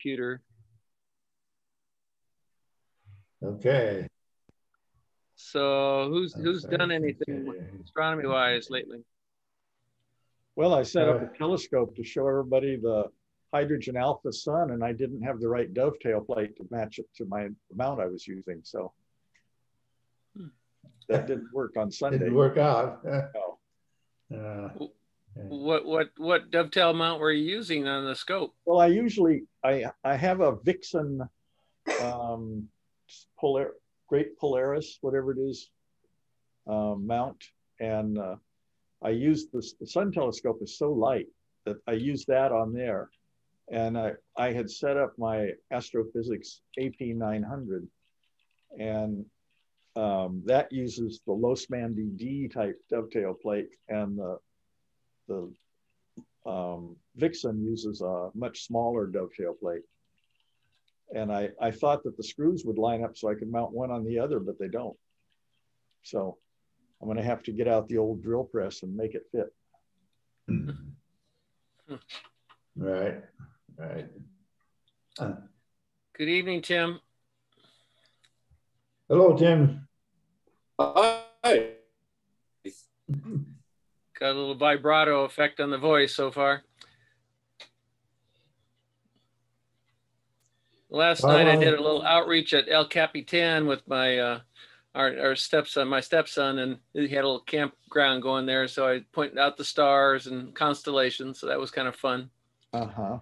computer. Okay. So who's who's done anything astronomy wise lately? Well, I set up Uh, a telescope to show everybody the hydrogen alpha sun, and I didn't have the right dovetail plate to match it to my mount I was using. So Hmm. that didn't work on Sunday. Didn't work out. No. Uh, What what what dovetail mount were you using on the scope? Well, I usually I I have a Vixen um, Polar Great Polaris, whatever it is, um, mount, and uh, I use this. The sun telescope is so light that I use that on there, and I I had set up my astrophysics AP 900, and um, that uses the Losmandy D type dovetail plate, and the the um, Vixen uses a much smaller dovetail plate. And I, I thought that the screws would line up so I could mount one on the other, but they don't. So I'm going to have to get out the old drill press and make it fit. right, right. Uh, Good evening, Tim. hello, Tim. Hi. Got a little vibrato effect on the voice so far. Last night I did a little outreach at El Capitan with my uh, our, our stepson, my stepson, and he had a little campground going there. So I pointed out the stars and constellations. So that was kind of fun. Uh huh.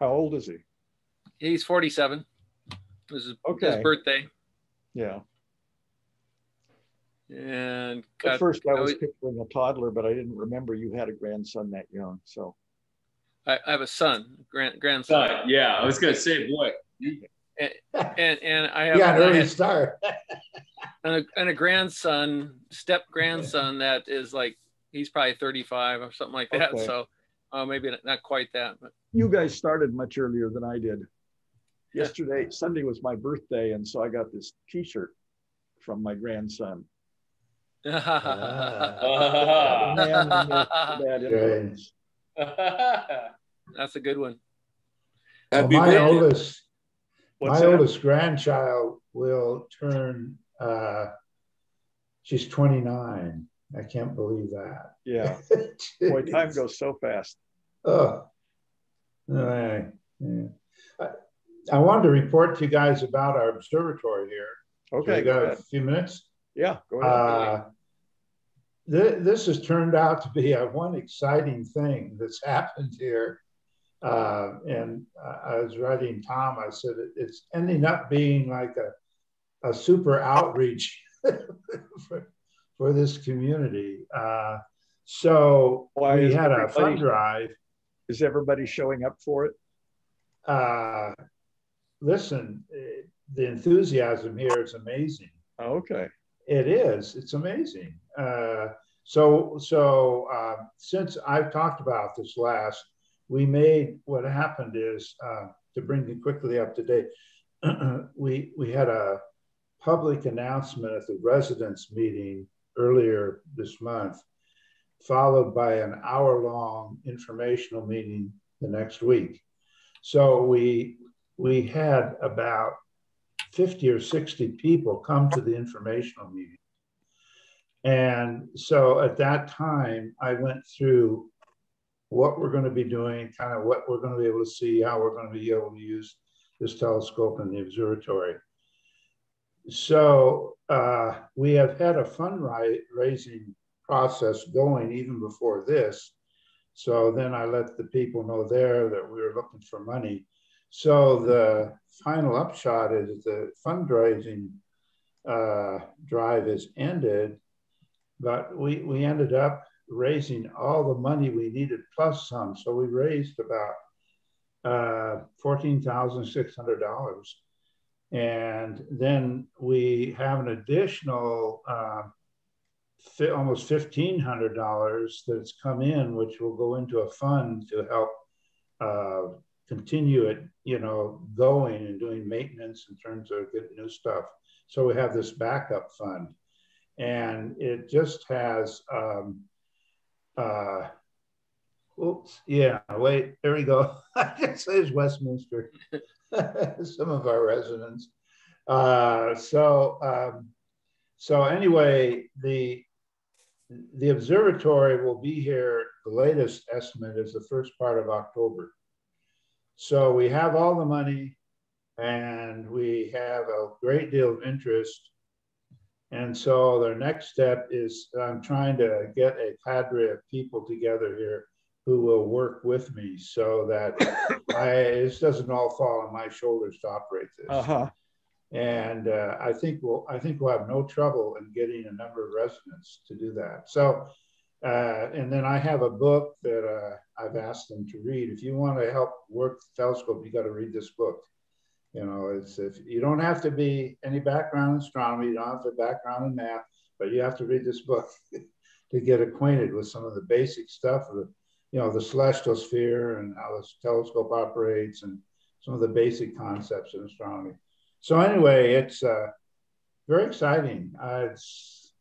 How old is he? He's 47. This is his Okay. birthday. Yeah. And At first, I I was was- picturing a toddler, but I didn't remember you had a grandson that young. So I, I have a son, grand, grandson. Son, yeah, I was gonna say, boy, And, and I have, Yeah, an early start. and a, and a grandson, step grandson that is like he's probably 35 or something like that. Okay. So uh, maybe not- not quite that, but you guys started much earlier than I did. Yesterday, Sunday was my birthday, and so I got this T-shirt from my grandson. Ah. Man, he made bad influence. that's a good one. Well, my birthday. oldest, What's my that? oldest grandchild will turn. Uh, she's 29. I can't believe that. Yeah, boy, time goes so fast. Oh, all right. Yeah. I, I wanted to report to you guys about our observatory here. Okay, we got a few minutes. Yeah, go ahead. Uh, th- this has turned out to be a one exciting thing that's happened here. Uh, and I I was writing Tom, I said it, it's ending up being like a, a super outreach for, for this community. Uh, so Why we had a fund drive. Is everybody showing up for it? Uh, listen, eh, the enthusiasm here is amazing. Okay. It is. It's amazing. Uh, so, so uh, since I've talked about this last, we made what happened is uh, to bring you quickly up to date. we we had a public announcement at the residents meeting earlier this month, followed by an hour-long informational meeting the next week. So we we had about 50 or 60 people come to the informational meeting. And so at that time, I went through what we're going to be doing, kind of what we're going to be able to see, how we're going to be able to use this telescope in the observatory. So uh, we have had a fundraising process going even before this. So then I let the people know there that we were looking for money. So the final upshot is the fundraising uh, drive is ended, but we, we ended up raising all the money we needed plus some. So we raised about uh, $14,600. And then we have an additional uh, almost $1,500 that's come in, which will go into a fund to help uh, continue it, you know, going and doing maintenance in terms of getting new stuff. So we have this backup fund, and it just has um, uh, Oops, yeah, wait, there we go. There's Westminster, some of our residents. Uh, so, um, so anyway, the the observatory will be here. The latest estimate is the first part of October. So we have all the money, and we have a great deal of interest. And so the next step is I'm trying to get a cadre of people together here who will work with me so that I, this doesn't all fall on my shoulders to operate this. Uh-huh. And uh, I think we'll I think we'll have no trouble in getting a number of residents to do that. So, uh, and then I have a book that uh, I've asked them to read. If you want to help work the telescope, you got to read this book. You know, it's if you don't have to be any background in astronomy, you don't have a background in math, but you have to read this book to get acquainted with some of the basic stuff of the you know, the celestial sphere and how the telescope operates and some of the basic concepts in astronomy. So anyway, it's uh, very exciting. Uh, it's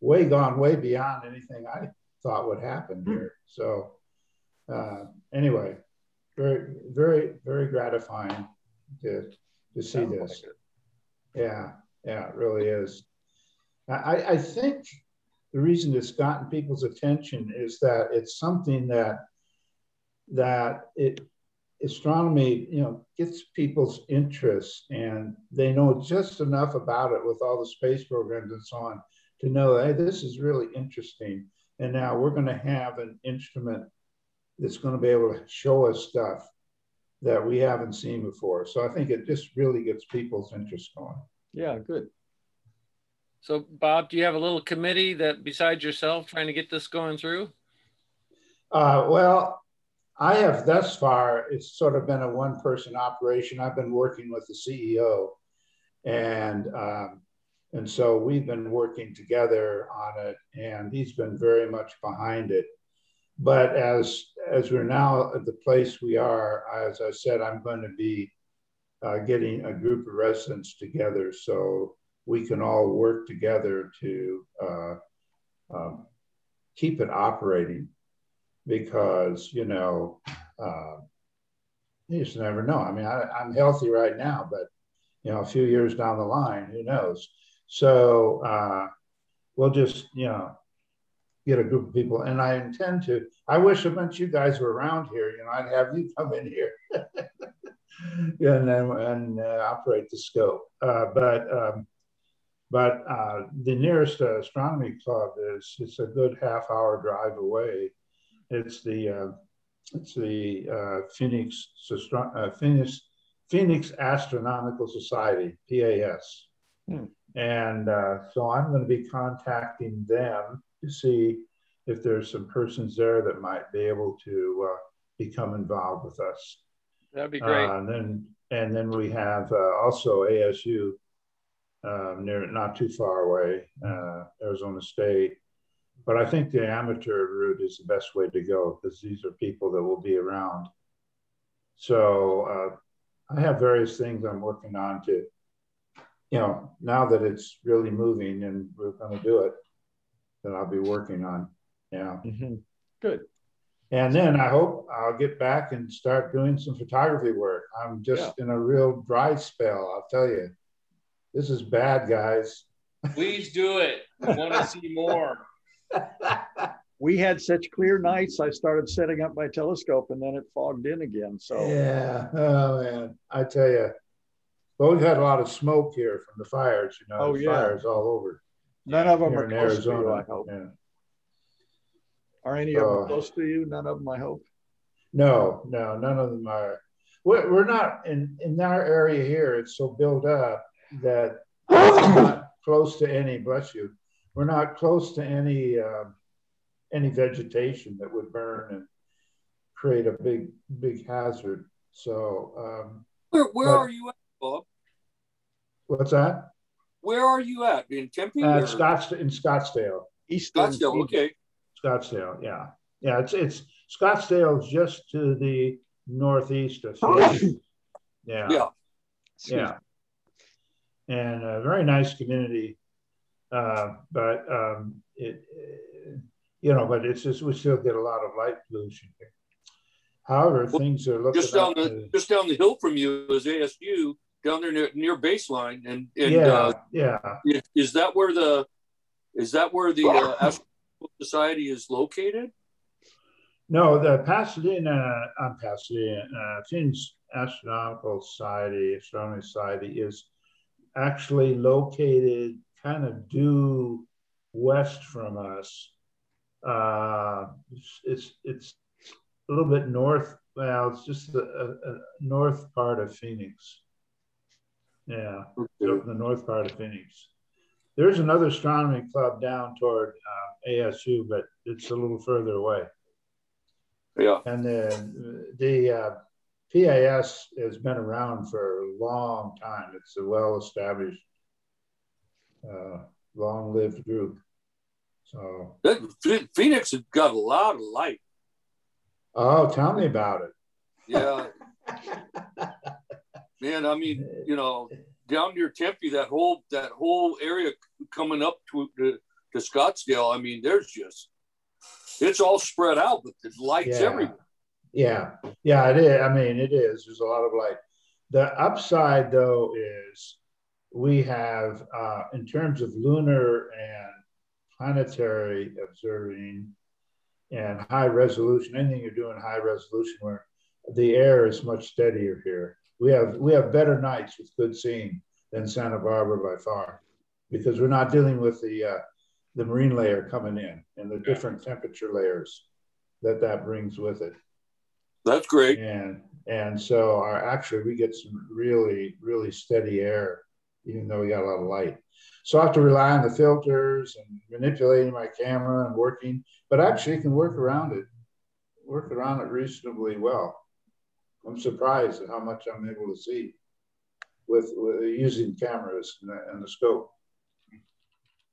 way gone way beyond anything I thought would happen hmm. here. So uh, anyway, very, very, very gratifying to to see Sounds this. Like yeah, yeah, it really is. I, I think the reason it's gotten people's attention is that it's something that that it astronomy you know gets people's interest and they know just enough about it with all the space programs and so on to know hey this is really interesting and now we're going to have an instrument that's going to be able to show us stuff that we haven't seen before so i think it just really gets people's interest going yeah good so, Bob, do you have a little committee that, besides yourself, trying to get this going through? Uh, well, I have thus far, it's sort of been a one person operation. I've been working with the CEO, and um, and so we've been working together on it, and he's been very much behind it. But as as we're now at the place we are, as I said, I'm going to be uh, getting a group of residents together. So we can all work together to uh, um, keep it operating because, you know, uh, you just never know. I mean, I, I'm healthy right now, but, you know, a few years down the line, who knows? So uh, we'll just, you know, get a group of people. And I intend to, I wish a bunch of you guys were around here. You know, I'd have you come in here. and and uh, operate the scope. Uh, but um, but uh, the nearest uh, astronomy club is it's a good half hour drive away. It's the uh, it's the Phoenix Phoenix Phoenix Astronomical Society (PAS), hmm. And uh, so I'm going to be contacting them to see if there's some persons there that might be able to become involved with us. That'd be great. and then and then we have also ASU um, near not too far away, uh, Arizona State. But I think the amateur route is the best way to go because these are people that will be around. So uh, I have various things I'm working on to, you know, now that it's really moving and we're going to do it, that I'll be working on. Yeah. Mm-hmm. Good. And then I hope I'll get back and start doing some photography work. I'm just yeah. in a real dry spell, I'll tell you. This is bad, guys. Please do it. I want to see more. we had such clear nights. I started setting up my telescope, and then it fogged in again. So yeah, oh man, I tell you, well, we've had a lot of smoke here from the fires. You know, oh, yeah. fires all over. None of them are close Arizona. to you. I hope. Yeah. Are any of them close to you? None of them, I hope. No, no, none of them are. We're, we're not in in our area here. It's so built up that we're not close to any, bless you, we're not close to any uh, any vegetation that would burn and create a big big hazard. So um, where where but, are you at, Bob? What's that? Where are you at? In Tempe? Uh, Scottsdale, in Scottsdale. East Scottsdale. Okay. Scottsdale. Yeah, yeah. It's it's Scottsdale just to the northeast of. Phoenix. Yeah. Yeah. Yeah and a very nice community. Uh, but um, it, you know, but it's just we still get a lot of light pollution here. However, Well, things are looking Just down the to- just down the hill from you is ASU down there near, near baseline, and and yeah, uh, yeah. is, is that where the is that where the uh, Astronomical Society is located? No, the Pasadena, uh, Pasadena, uh, Phoenix Astronomical Society, Astronomy Society is actually located kind of due west from us. Uh, it's, it's, it's a little bit north. Well, it's just the uh, north part of Phoenix. Yeah, the north part of Phoenix. There's another astronomy club down toward uh, ASU, but it's a little further away. Yeah. And then the uh, PAS has been around for a long time. It's a well-established, uh, long-lived group. So, That, Phoenix has got a lot of light. oh, tell me about it. Yeah, man. I mean, you know, down near Tempe, that whole that whole area coming up to to, to Scottsdale. I mean, there's just it's all spread out, but there's lights Yeah. everywhere. Yeah, yeah, it is. I mean, it is. There's a lot of light. The upside, though, is we have, uh, in terms of lunar and planetary observing and high resolution, anything you're doing high resolution where the air is much steadier here. We have we have better nights with good seeing than Santa Barbara by far, because we're not dealing with the uh, the marine layer coming in and the different temperature layers that that brings with it. That's great. and and so our actually we get some really really steady air even though we got a lot of light. So i have to rely on the filters and manipulating my camera and working but actually you can work around it work around it reasonably well i'm surprised at how much i'm able to see with, with using cameras and the, and the scope.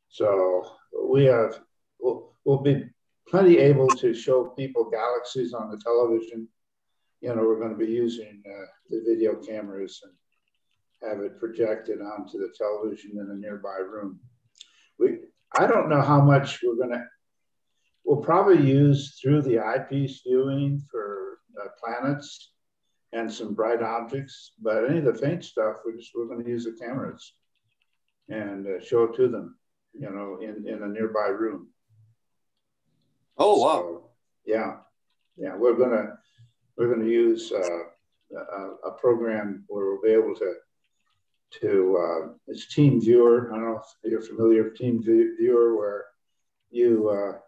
So we have we'll, we'll be plenty able to show people galaxies on the television. You know, we're going to be using uh, the video cameras and have it projected onto the television in a nearby room. We, I don't know how much we're going to, we'll probably use through the eyepiece viewing for uh, planets and some bright objects, but any of the faint stuff, we're just, we're going to use the cameras and uh, show it to them, you know, in, in a nearby room. Oh wow. So, yeah, yeah, we're gonna we're gonna use uh, a, a program where we'll be able to to uh, it's TeamViewer. I don't know if you're familiar with TeamViewer, where you uh,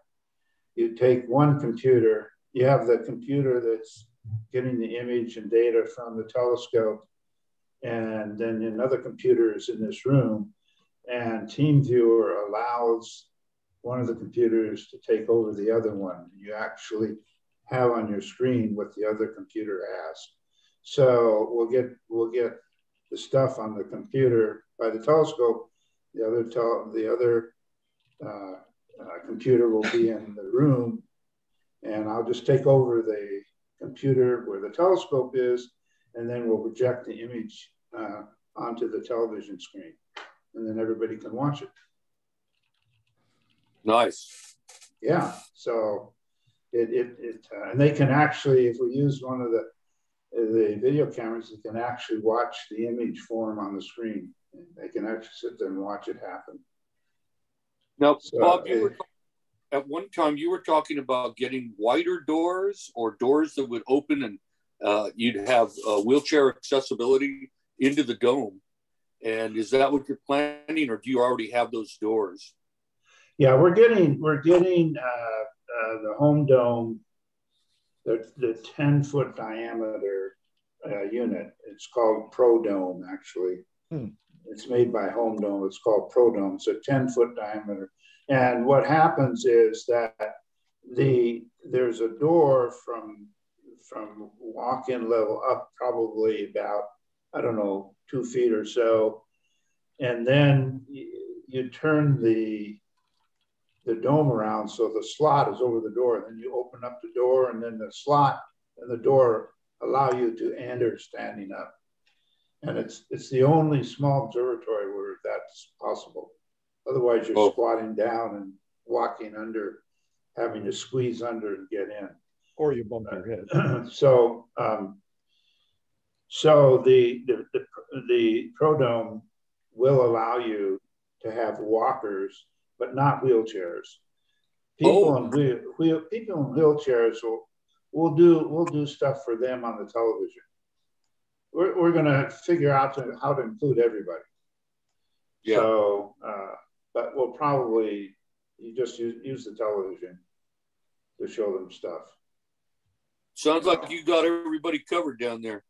you take one computer, you have the computer that's getting the image and data from the telescope, and then another computer is in this room, and TeamViewer allows one of the computers to take over the other one. You actually have on your screen what the other computer has. So we'll get we'll get the stuff on the computer by the telescope. The other tel- the other uh, uh, computer will be in the room, and I'll just take over the computer where the telescope is, and then we'll project the image uh, onto the television screen, and then everybody can watch it. Nice. Yeah. So it, it, it uh, and they can actually, if we use one of the the video cameras, they can actually watch the image form on the screen. They can actually sit there and watch it happen. Now, So, Bob, you were at one time you were talking about getting wider doors or doors that would open and uh, you'd have uh, wheelchair accessibility into the dome. And is that what you're planning, or do you already have those doors? Yeah, we're getting we're getting uh, uh, the home dome, the the ten foot diameter uh, unit. It's called ProDome actually. Hmm. It's made by Home Dome. It's called ProDome. It's a ten foot diameter. And what happens is that the there's a door from from walk in level up probably about I don't know two feet or so, and then you, you turn the the dome around so the slot is over the door. And then you open up the door, and then the slot and the door allow you to enter standing up. And it's it's the only small observatory where that's possible. Otherwise, you're Oh. squatting down and walking under, having to squeeze under and get in. Or you bump your head. so, um, so the, the, the, the ProDome will allow you to have walkers, but not wheelchairs. People Oh. in wheel, wheel, people in wheelchairs will, we'll do, we'll do stuff for them on the television. We're, we're gonna figure out to- how to include everybody. Yeah. So, uh, but we'll probably, you just use, use the television to show them stuff. Sounds like you got everybody covered down there.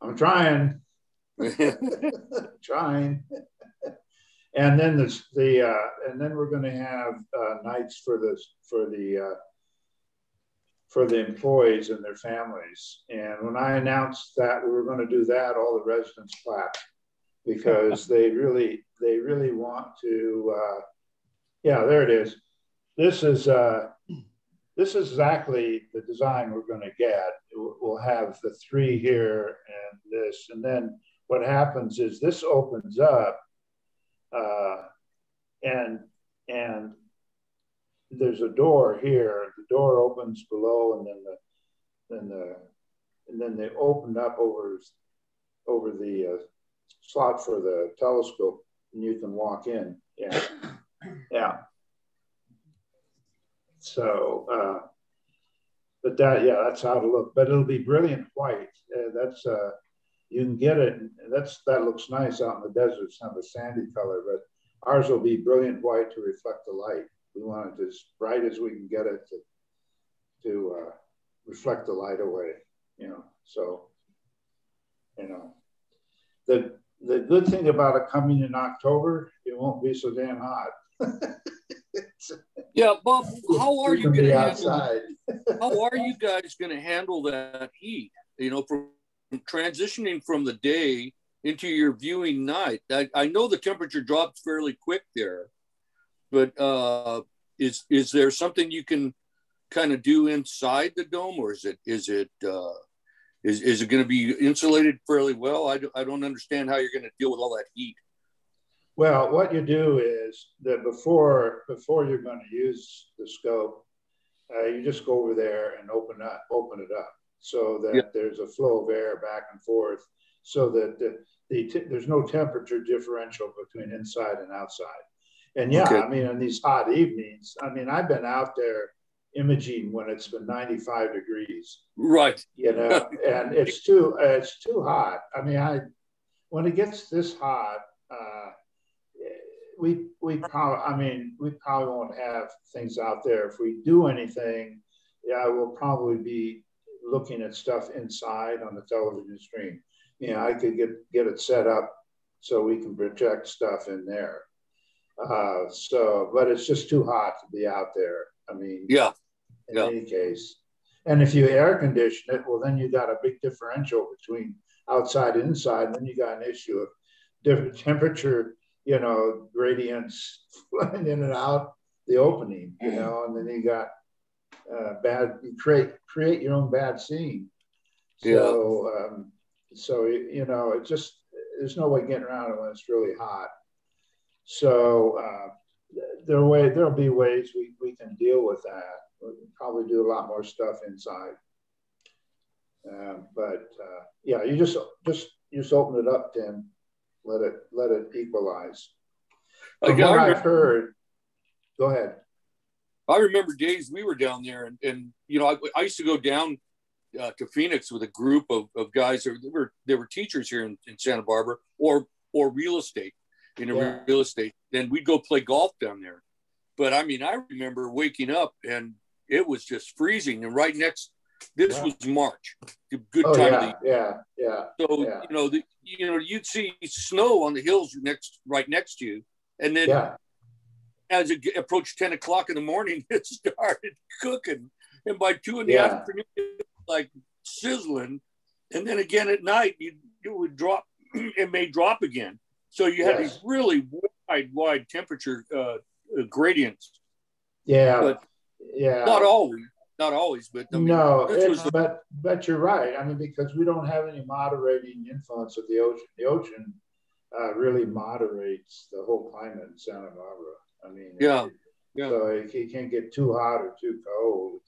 I'm trying. trying. and then the the uh, and then we're going to have uh, nights for the for the uh, for the employees and their families. And when I announced that we were going to do that, all the residents clapped because they really they really want to. Uh, yeah, there it is. This is uh, this is exactly the design we're going to get. We'll have the three here and this, and then what happens is this opens up, uh, and and there's a door here. The door opens below, and then the then the and then they open up over over the uh, slot for the telescope, and you can walk in. Yeah, yeah. So, uh, but that yeah, that's how to look. But it'll be brilliant white. Uh, that's uh, you can get it. That's that looks nice out in the desert. It's kind of a sandy color, but ours will be brilliant white to reflect the light. We want it as bright as we can get it to to uh, reflect the light away. You know, so you know the the good thing about it coming in October, it won't be so damn hot. yeah, Bob, how are you going to outside? how are you guys going to handle that heat? You know, from transitioning from the day into your viewing night. I, I know the temperature drops fairly quick there, but uh, is is there something you can kind of do inside the dome, or is it is it uh, is is it going to be insulated fairly well? I, do, I don't understand how you're going to deal with all that heat. Well, what you do is that before before you're going to use the scope, uh, you just go over there and open up open it up so that Yeah. there's a flow of air back and forth, so that the, the t- there's no temperature differential between inside and outside. And yeah, Okay. I mean, on these hot evenings, I mean, I've been out there imaging when it's been 95 degrees Right. you know, and it's too it's too hot. I mean, I when it gets this hot, uh, we we probably I mean we probably won't have things out there. If we do anything, yeah, we'll probably be looking at stuff inside on the television screen. You know, I could get get it set up so we can project stuff in there. Uh, so, but it's just too hot to be out there. I mean, Yeah. In Yeah. any case. And if you air condition it, well, then you got a big differential between outside and inside. And then you got an issue of different temperature, you know, gradients flying in and out the opening, you know, and then you got uh, bad, you create, create your own bad scene. So, um, so, you know, it just, there's no way getting around it when it's really hot. So, uh, there are way there'll be ways we, we can deal with that. Probably do a lot more stuff inside. Uh, but uh, yeah, you just just you just open it up, Tim. Let it let it equalize. I what remember- I've heard, go ahead. I remember days we were down there, and, and you know, I, I used to go down uh, to Phoenix with a group of, of guys that were they were teachers here in, in Santa Barbara or or real estate in a Yeah. real estate. Then we'd go play golf down there. But I mean, I remember waking up and it was just freezing. And right next, this Yeah. was March, the good Oh time yeah, yeah, yeah, so Yeah. you know, the, you know, you'd see snow on the hills next, right next to you, and then yeah, as it approached ten o'clock in the morning, it started cooking, and by two in the afternoon, it was like sizzling, and then again at night, you it would drop, it may drop again. So you had Yes. these really wide, wide temperature uh, uh, gradients. yeah, But yeah. Not always, not always, but I mean, no, was but but you're right. I mean, because we don't have any moderating influence of the ocean. The ocean uh, really moderates the whole climate in Santa Barbara. I mean, Yeah, it- yeah. So it, it can't get too hot or too cold.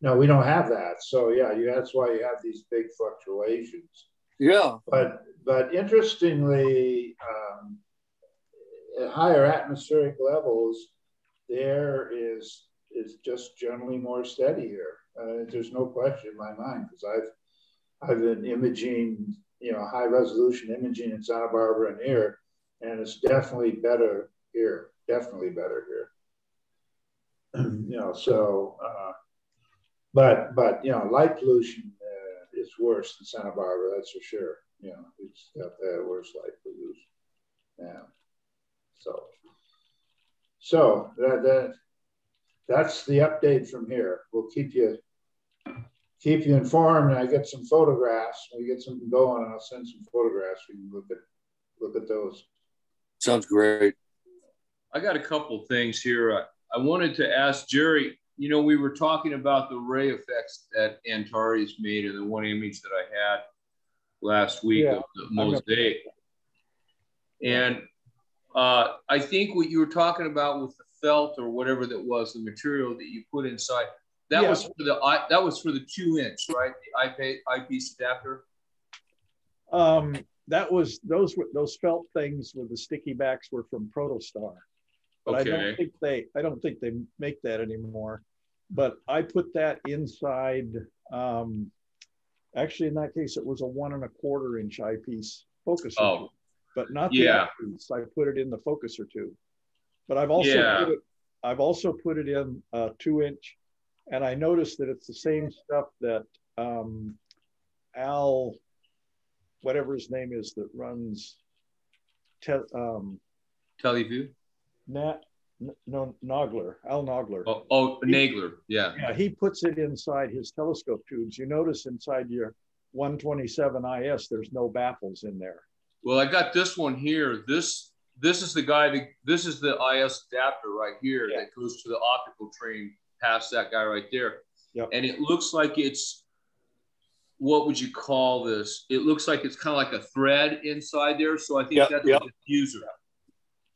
no, we don't have that. So yeah, you, that's why you have these big fluctuations. Yeah. But but interestingly, um, at higher atmospheric levels, the air is is just generally more steady here. Uh, there's no question in my mind because I've I've been imaging, you know, high resolution imaging in Santa Barbara and here, and it's definitely better here. Definitely better here. you know, so. Uh, but but you know, light pollution uh, is worse in Santa Barbara. That's for sure. You know, it's got worse light pollution. Yeah. So so that that that's the update from here. We'll keep you keep you informed. And I get some photographs. We get something going, and I'll send some photographs. We can look at look at those. Sounds great. I got a couple things here. I, I wanted to ask Jerry you know, we were talking about the ray effects that Antares made in the one image that I had last week yeah, of the mosaic. And uh, I think what you were talking about with the felt or whatever that was, the material that you put inside, that yeah. was for the that was for the two inch, right? The IP eyepiece adapter. Um, that was those were those felt things with the sticky backs were from Protostar. But okay. I don't think they I don't think they make that anymore. But I put that inside. Um, actually, in that case, it was a one and a quarter inch eyepiece focuser, oh. but not the yeah. eyepiece. I put it in the focuser tube. But I've also yeah. put it, I've also put it in a two inch, and I noticed that it's the same stuff that um, Al, whatever his name is, that runs. Te, um, Tele Vue. Nat, no Nagler, Al Nagler. Oh, oh Nagler, yeah. Yeah, he puts it inside his telescope tubes. You notice inside your 127 IS, there's no baffles in there. Well, I got this one here. This this is the guy. That, this is the IS adapter right here yeah. that goes to the optical train past that guy right there. Yep. And it looks like it's what would you call this? It looks like it's kind of like a thread inside there. So I think yep, that's yep. a diffuser.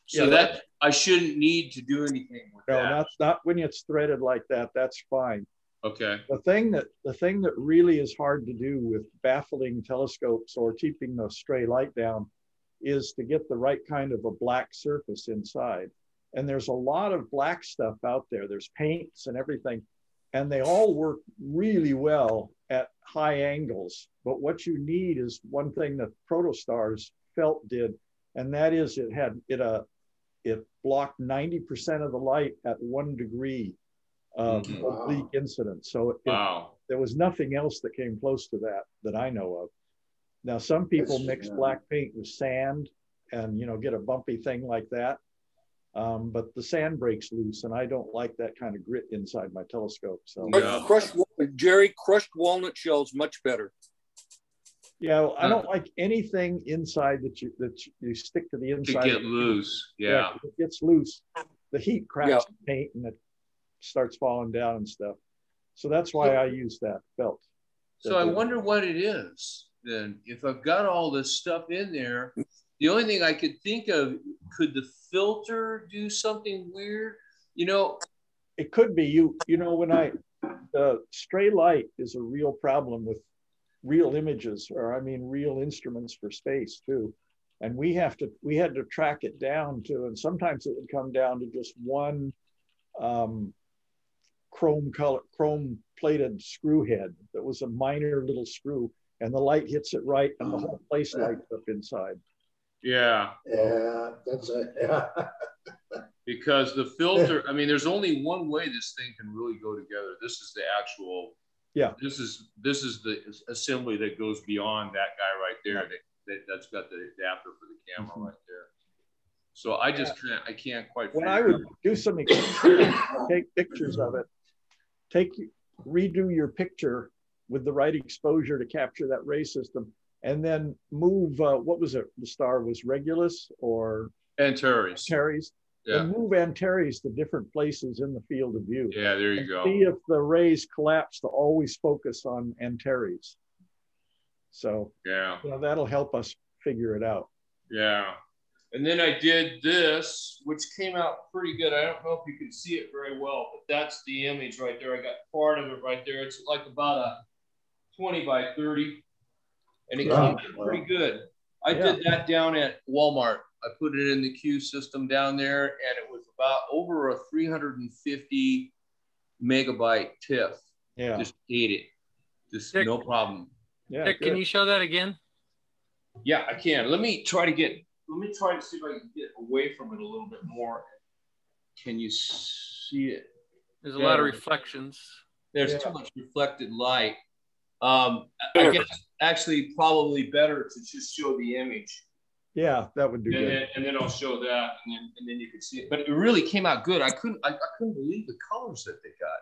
So yeah, that I shouldn't need to do anything with no, that. not not when it's threaded like that. That's fine. Okay. The thing that the thing that really is hard to do with baffling telescopes or keeping the stray light down is to get the right kind of a black surface inside. And there's a lot of black stuff out there. There's paints and everything, and they all work really well at high angles. But what you need is one thing that Protostars felt did, and that is it had it a uh, it blocked 90% of the light at one degree of mm-hmm. oblique incidence. So it, wow. there was nothing else that came close to that that I know of. Now, some people That's, mix yeah. black paint with sand and, you know, get a bumpy thing like that. Um, but the sand breaks loose, and I don't like that kind of grit inside my telescope. So, yeah. crushed Jerry, crushed walnut shells much better. Yeah, I don't like anything inside that you that you stick to the inside. To get loose. Yeah. yeah. it gets loose. The heat cracks yeah. the paint and it starts falling down and stuff. So that's why so, I use that felt. So I wonder what it is then. If I've got all this stuff in there, the only thing I could think of could the filter do something weird? You know, it could be you. You know, when I the stray light is a real problem with real images or I mean real instruments for space too. And we have to we had to track it down to, and sometimes it would come down to just one um, chrome color chrome plated screw head that was a minor little screw, and the light hits it right, and the whole place lights up inside. Yeah. Yeah, that's it. yeah. because the filter, I mean, there's only one way this thing can really go together. This is the actual yeah. This is this is the assembly that goes beyond that guy right there. Yeah. That, that has got the adapter for the camera mm-hmm. right there. So I just yeah. can't I can't quite. When I would out. do some take pictures of it, take redo your picture with the right exposure to capture that ray system, and then move. Uh, what was it? The star was Regulus or Antares. Antares yeah. and move Antares to different places in the field of view. Yeah, there you go. See if the rays collapse to always focus on Antares. So yeah, you know, that'll help us figure it out. Yeah. And then I did this, which came out pretty good. I don't know if you can see it very well, but that's the image right there. I got part of it right there. It's like about a 20 by 30. And it Wow. came out pretty good. I Yeah. did that down at Walmart. I put it in the queue system down there, and it was about over a 350 megabyte TIFF. Yeah. Just ate it. Just Dick. no problem. yeah. Dick, can you show that again? Yeah, I can. Let me try to get. Let me try to see if I can get away from it a little bit more. Can you see it? There's a lot of reflections. There's Yeah. too much reflected light. Um, I guess actually probably better to just show the image, Yeah, that would do and good. then, and then I'll show that, and then and then you can see it. But it really came out good. I couldn't I, I couldn't believe the colors that they got.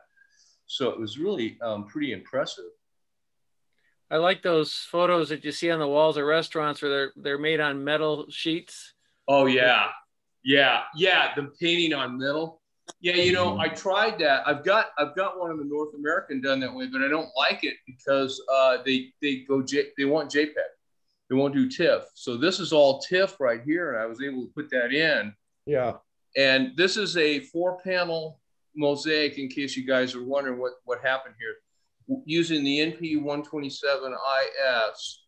So it was really um, pretty impressive. I like those photos that you see on the walls of restaurants where they're they're made on metal sheets. Oh yeah, yeah, yeah. The painting on metal. Yeah, you know, I tried that. I've got I've got one of the North American done that way, but I don't like it because uh, they they go J, they want JPEG. They won't do TIFF. So this is all TIFF right here, and I was able to put that in. Yeah. And this is a four panel mosaic. In case you guys are wondering what what happened here, using the NP 127 IS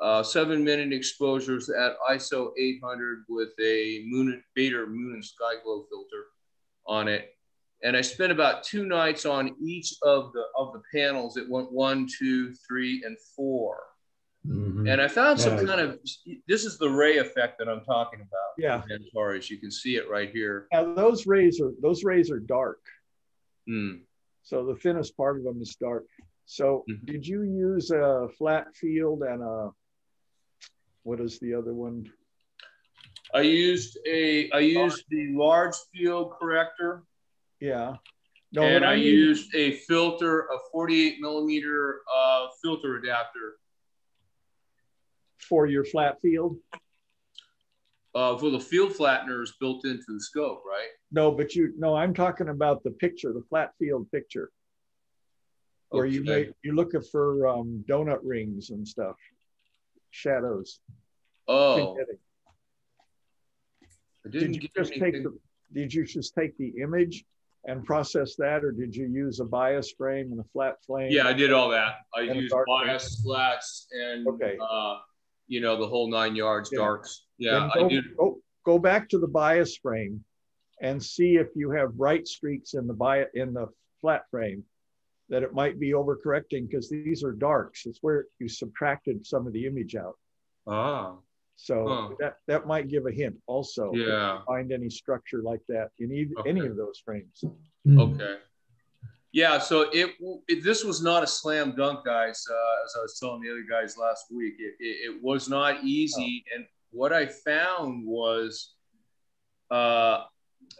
uh, seven minute exposures at ISO 800 with a moon Baader moon and sky glow filter on it. And I spent about two nights on each of the of the panels. It went one, two, three, and four. Mhm. And I found some Yeah. kind of this is the ray effect that I'm talking about. Yeah. As far as You can see it right here. Now those rays are those rays are dark. Hmm. So the thinnest part of them is dark. So Mhm. did you use a flat field and a what is the other one? I used a I used the large field corrector Yeah. No, and what I mean- used a filter, a 48 millimeter uh, filter adapter for your flat field. uh, for the field flatteners built into the scope, right? No, but you no, I'm talking about the picture, the flat field picture, where you make, you're looking for um, donut rings and stuff, shadows. Oh, Forgetting. Did you just take the, did you just take the image and process that, or did you use a bias frame and a flat frame? Yeah, I did all that. I used bias flats and Okay. uh, you know the whole nine yards Yeah. darks. Yeah, Then I go, did. Go, go back to the bias frame and see if you have bright streaks in the bias in the flat frame that it might be overcorrecting because these are darks. It's where you subtracted some of the image out. Ah, So Huh. that that might give a hint also. yeah. Find any structure like that in either, any of those frames. Mhm. Okay. Yeah, so it, it this was not a slam dunk, guys. Uh, as I was telling the other guys last week, it, it, it was not easy. And what I found was uh,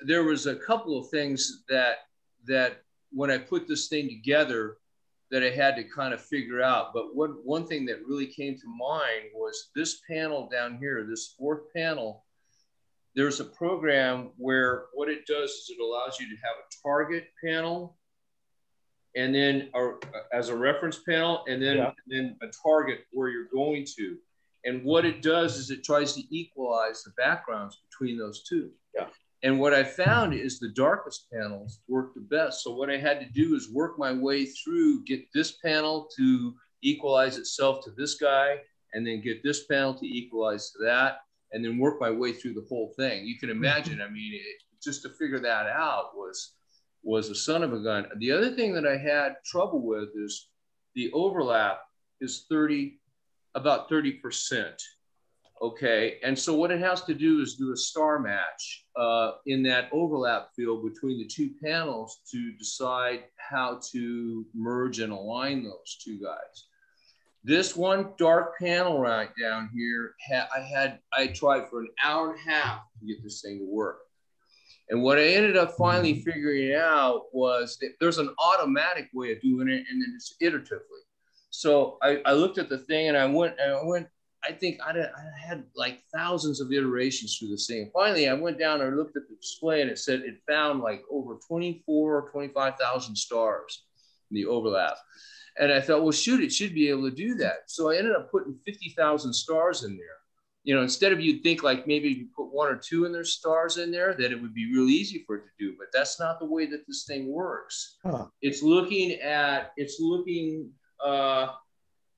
there was a couple of things that that when I put this thing together that I had to kind of figure out. But one one thing that really came to mind was this panel down here, this fourth panel there's a program where what it does is it allows you to have a target panel and then or uh, as a reference panel and then Yeah. and then a target where you're going to and what it does is it tries to equalize the backgrounds between those two Yeah. And what i found is the darkest panels work the best so what i had to do is work my way through get this panel to equalize itself to this guy and then get this panel to equalize to that and then work my way through the whole thing. You can mm-hmm. imagine, I mean, it, just to figure that out was was a son of a gun. The other thing that I had trouble with is the overlap is 30 about 30%. Okay. And so what it has to do is do a star match uh, in that overlap field between the two panels to decide how to merge and align those two guys. This one dark panel right down here, ha- I had I tried for an hour and a half to get this thing to work. And what I ended up finally figuring out was that there's an automatic way of doing it, and then it's iteratively. So I, I looked at the thing and I went and I went. I think I had, I had like thousands of iterations through this thing. Finally, I went down and looked at the display and it said it found like over 24 or 25,000 stars in the overlap. And I thought, well, shoot, it should be able to do that. So I ended up putting 50,000 stars in there. you know, instead of you'd think like maybe you put one or two in their stars in there, that it would be real easy for it to do, but that's not the way that this thing works. Huh. It's looking at, it's looking, uh,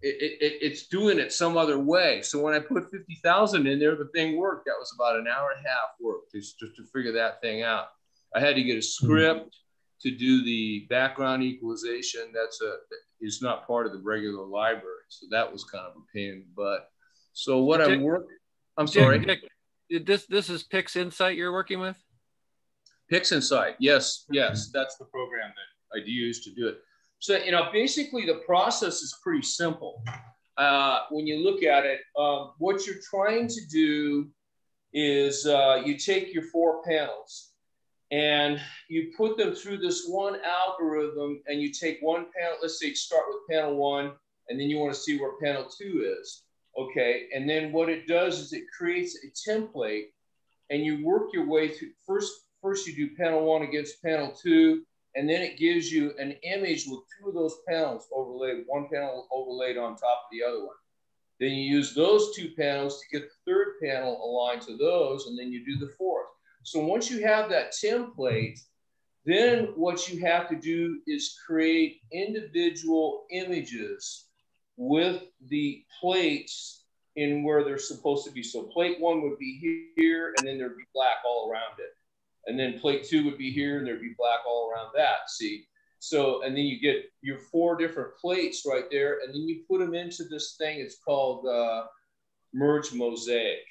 it, it, it's doing it some other way. So when I put 50,000 in there, the thing worked. That was about an hour and a half work just, just to figure that thing out. I had to get a hmm. script to do the background equalization. That's a, is not part of the regular library. So that was kind of a pain But. So what Dick- I'm work, I'm sorry, Dick, Dick, this this is PixInsight you're working with. PixInsight. Yes, yes, that's the program that I'd use to do it. So you know, basically the process is pretty simple. Uh, when you look at it, um, what you're trying to do is uh, you take your four panels and you put them through this one algorithm and you take one panel, let's say you start with panel one, and then you want to see where panel two is. Okay, and then what it does is it creates a template and you work your way through first first you do panel one against panel two and then it gives you an image with two of those panels overlaid one panel overlaid on top of the other one then you use those two panels to get the third panel aligned to those and then you do the fourth so once you have that template then what you have to do is create individual images with the plates in where they're supposed to be. So plate one would be here, and then there'd be black all around it. And then plate two would be here, and there'd be black all around that. See? So, and then you get your four different plates right there, and then you put them into this thing. It's called uh, merge mosaic,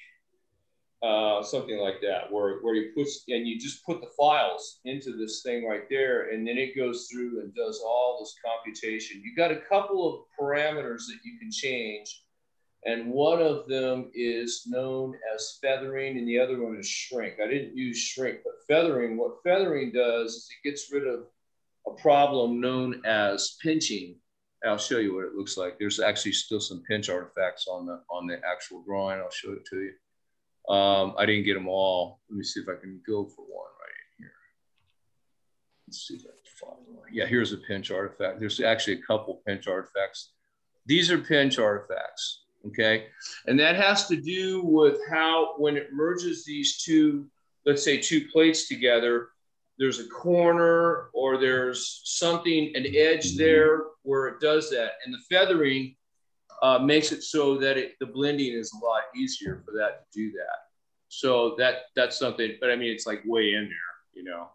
uh, something like that, where, where you put, and you just put the files into this thing right there, and then it goes through and does all this computation. You got a couple of parameters that you can change and one of them is known as feathering and the other one is shrink. I didn't use shrink, but feathering, what feathering does is it gets rid of a problem known as pinching. I'll show you what it looks like. There's actually still some pinch artifacts on the on the actual drawing. I'll show it to you. Um, I didn't get them all. Let me see if I can go for one right here. Let's see if I can find one. Yeah, here's a pinch artifact. There's actually a couple pinch artifacts. These are pinch artifacts okay? And that has to do with how, when it merges these two, let's say two plates together, there's a corner or there's something, an edge there where it does that. And the feathering uh, makes it so that it, the blending is a lot easier for that to do that. So that that's something, but I mean, it's like way in there, you know?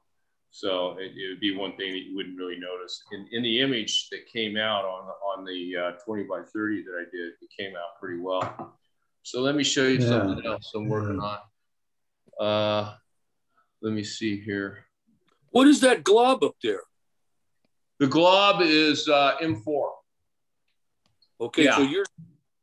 So it, it, would be one thing that you wouldn't really notice. In, in the image that came out on, on the uh, 20 by 30 that I did, it came out pretty well. So let me show you yeah. something else I'm working on. Uh, let me see here. What is that glob up there? The glob is uh, M4. Okay, yeah. so you're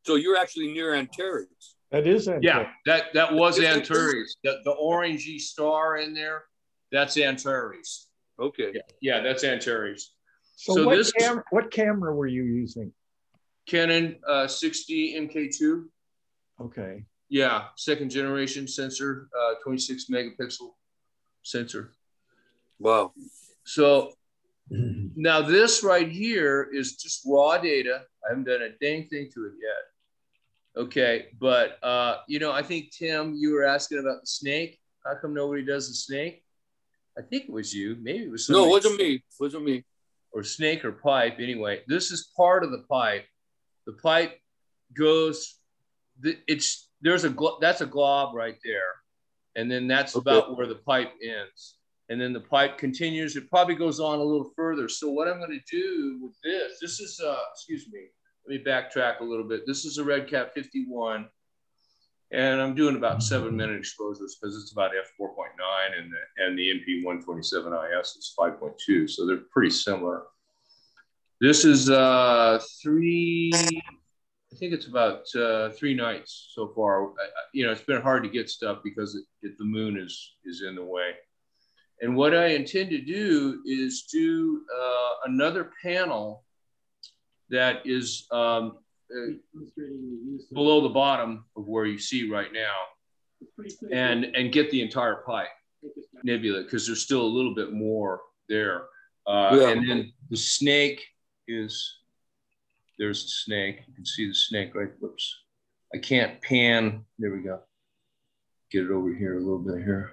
so you're actually near Antares. That is Antares. Yeah, that that was Antares. The, the orangey star in there that's Antares. Okay. Yeah, yeah that's Antares. So, so what, this cam- what camera were you using? Canon uh, 6D MK2. Okay. Yeah, second generation sensor, uh, 26 megapixel sensor. Wow. So now this right here is just raw data. I haven't done a dang thing to it yet. Okay, but uh, you know, I think Tim, you were asking about the snake. How come nobody does the snake? I think it was you. Maybe it was no, it wasn't me. It wasn't me. Or snake or pipe. Anyway, this is part of the pipe. The pipe goes. It's there's a that's a glob right there, and then that's okay. about where the pipe ends. And then the pipe continues. It probably goes on a little further. So what I'm going to do with this, this is uh, excuse me. Let me backtrack a little bit. This is a RedCat 51 and I'm doing about seven minute exposures because it's about f4.9 and the, and the NP127IS is 5.2. So they're pretty similar. This is uh, three, I think it's about uh, three nights so far. I, you know, it's been hard to get stuff because it, it, the moon is, is in the way. And what I intend to do is do uh, another panel that is um, uh, below the bottom of where you see right now and and get the entire pipe nebula because there's still a little bit more there uh, yeah. and then the snake is there's the snake you can see the snake right whoops i I can't pan. There we go. Get it over here a little bit here.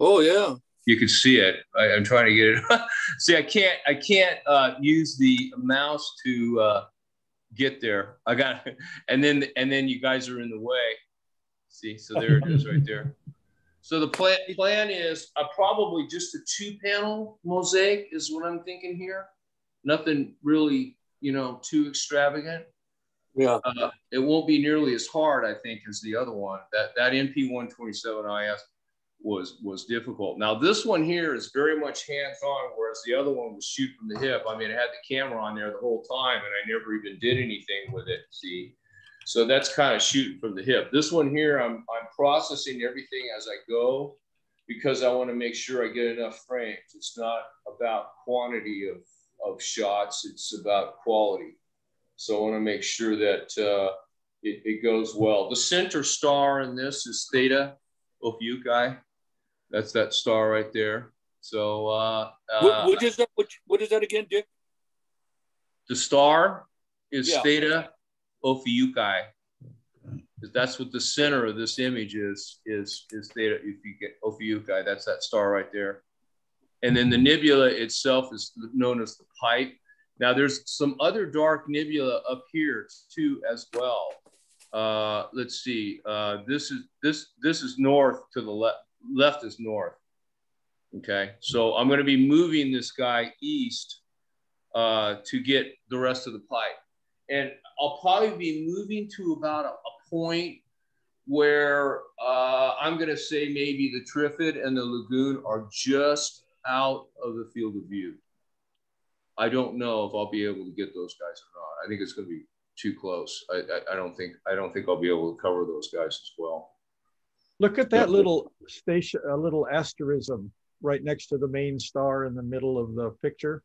Oh yeah. You can see it. I, am trying to get it. see, I can't. I can't uh, use the mouse to uh, get there. I got, and then and then you guys are in the way. See, so there it is right there. So the plan plan is uh, probably just a two panel mosaic is what I'm thinking here. Nothing really, you know, too extravagant. Yeah. Uh, it won't be nearly as hard, I think, as the other one. That that NP 127 IS was was difficult. Now this one here is very much hands-on, whereas the other one was shoot from the hip. I mean, I had the camera on there the whole time, and I never even did anything with it. See, so that's kind of shooting from the hip. This one here, I'm I'm processing everything as I go because I want to make sure I get enough frames. It's not about quantity of of shots; it's about quality. So I want to make sure that uh, it, it goes well. The center star in this is Theta Ophiuchi. That's that star right there. So uh, what, what is that? What, what is that again, Dick? The star is Yeah. Theta Ophiuchi. That's what the center of this image is, is, is Theta Ophiuchi. That's that star right there. And then the nebula itself is known as the pipe. Now there's some other dark nebula up here too as well. Uh, let's see. Uh, this is this this is north to the left. Left is north. Okay, so I'm going to be moving this guy east uh, to get the rest of the pipe, and I'll probably be moving to about a, a point where uh, I'm going to say maybe the Trifid and the Lagoon are just out of the field of view. I don't know if I'll be able to get those guys or not. I think it's going to be too close. I, I, I don't think I don't think I'll be able to cover those guys as well. Look at that little station, a little asterism right next to the main star in the middle of the picture.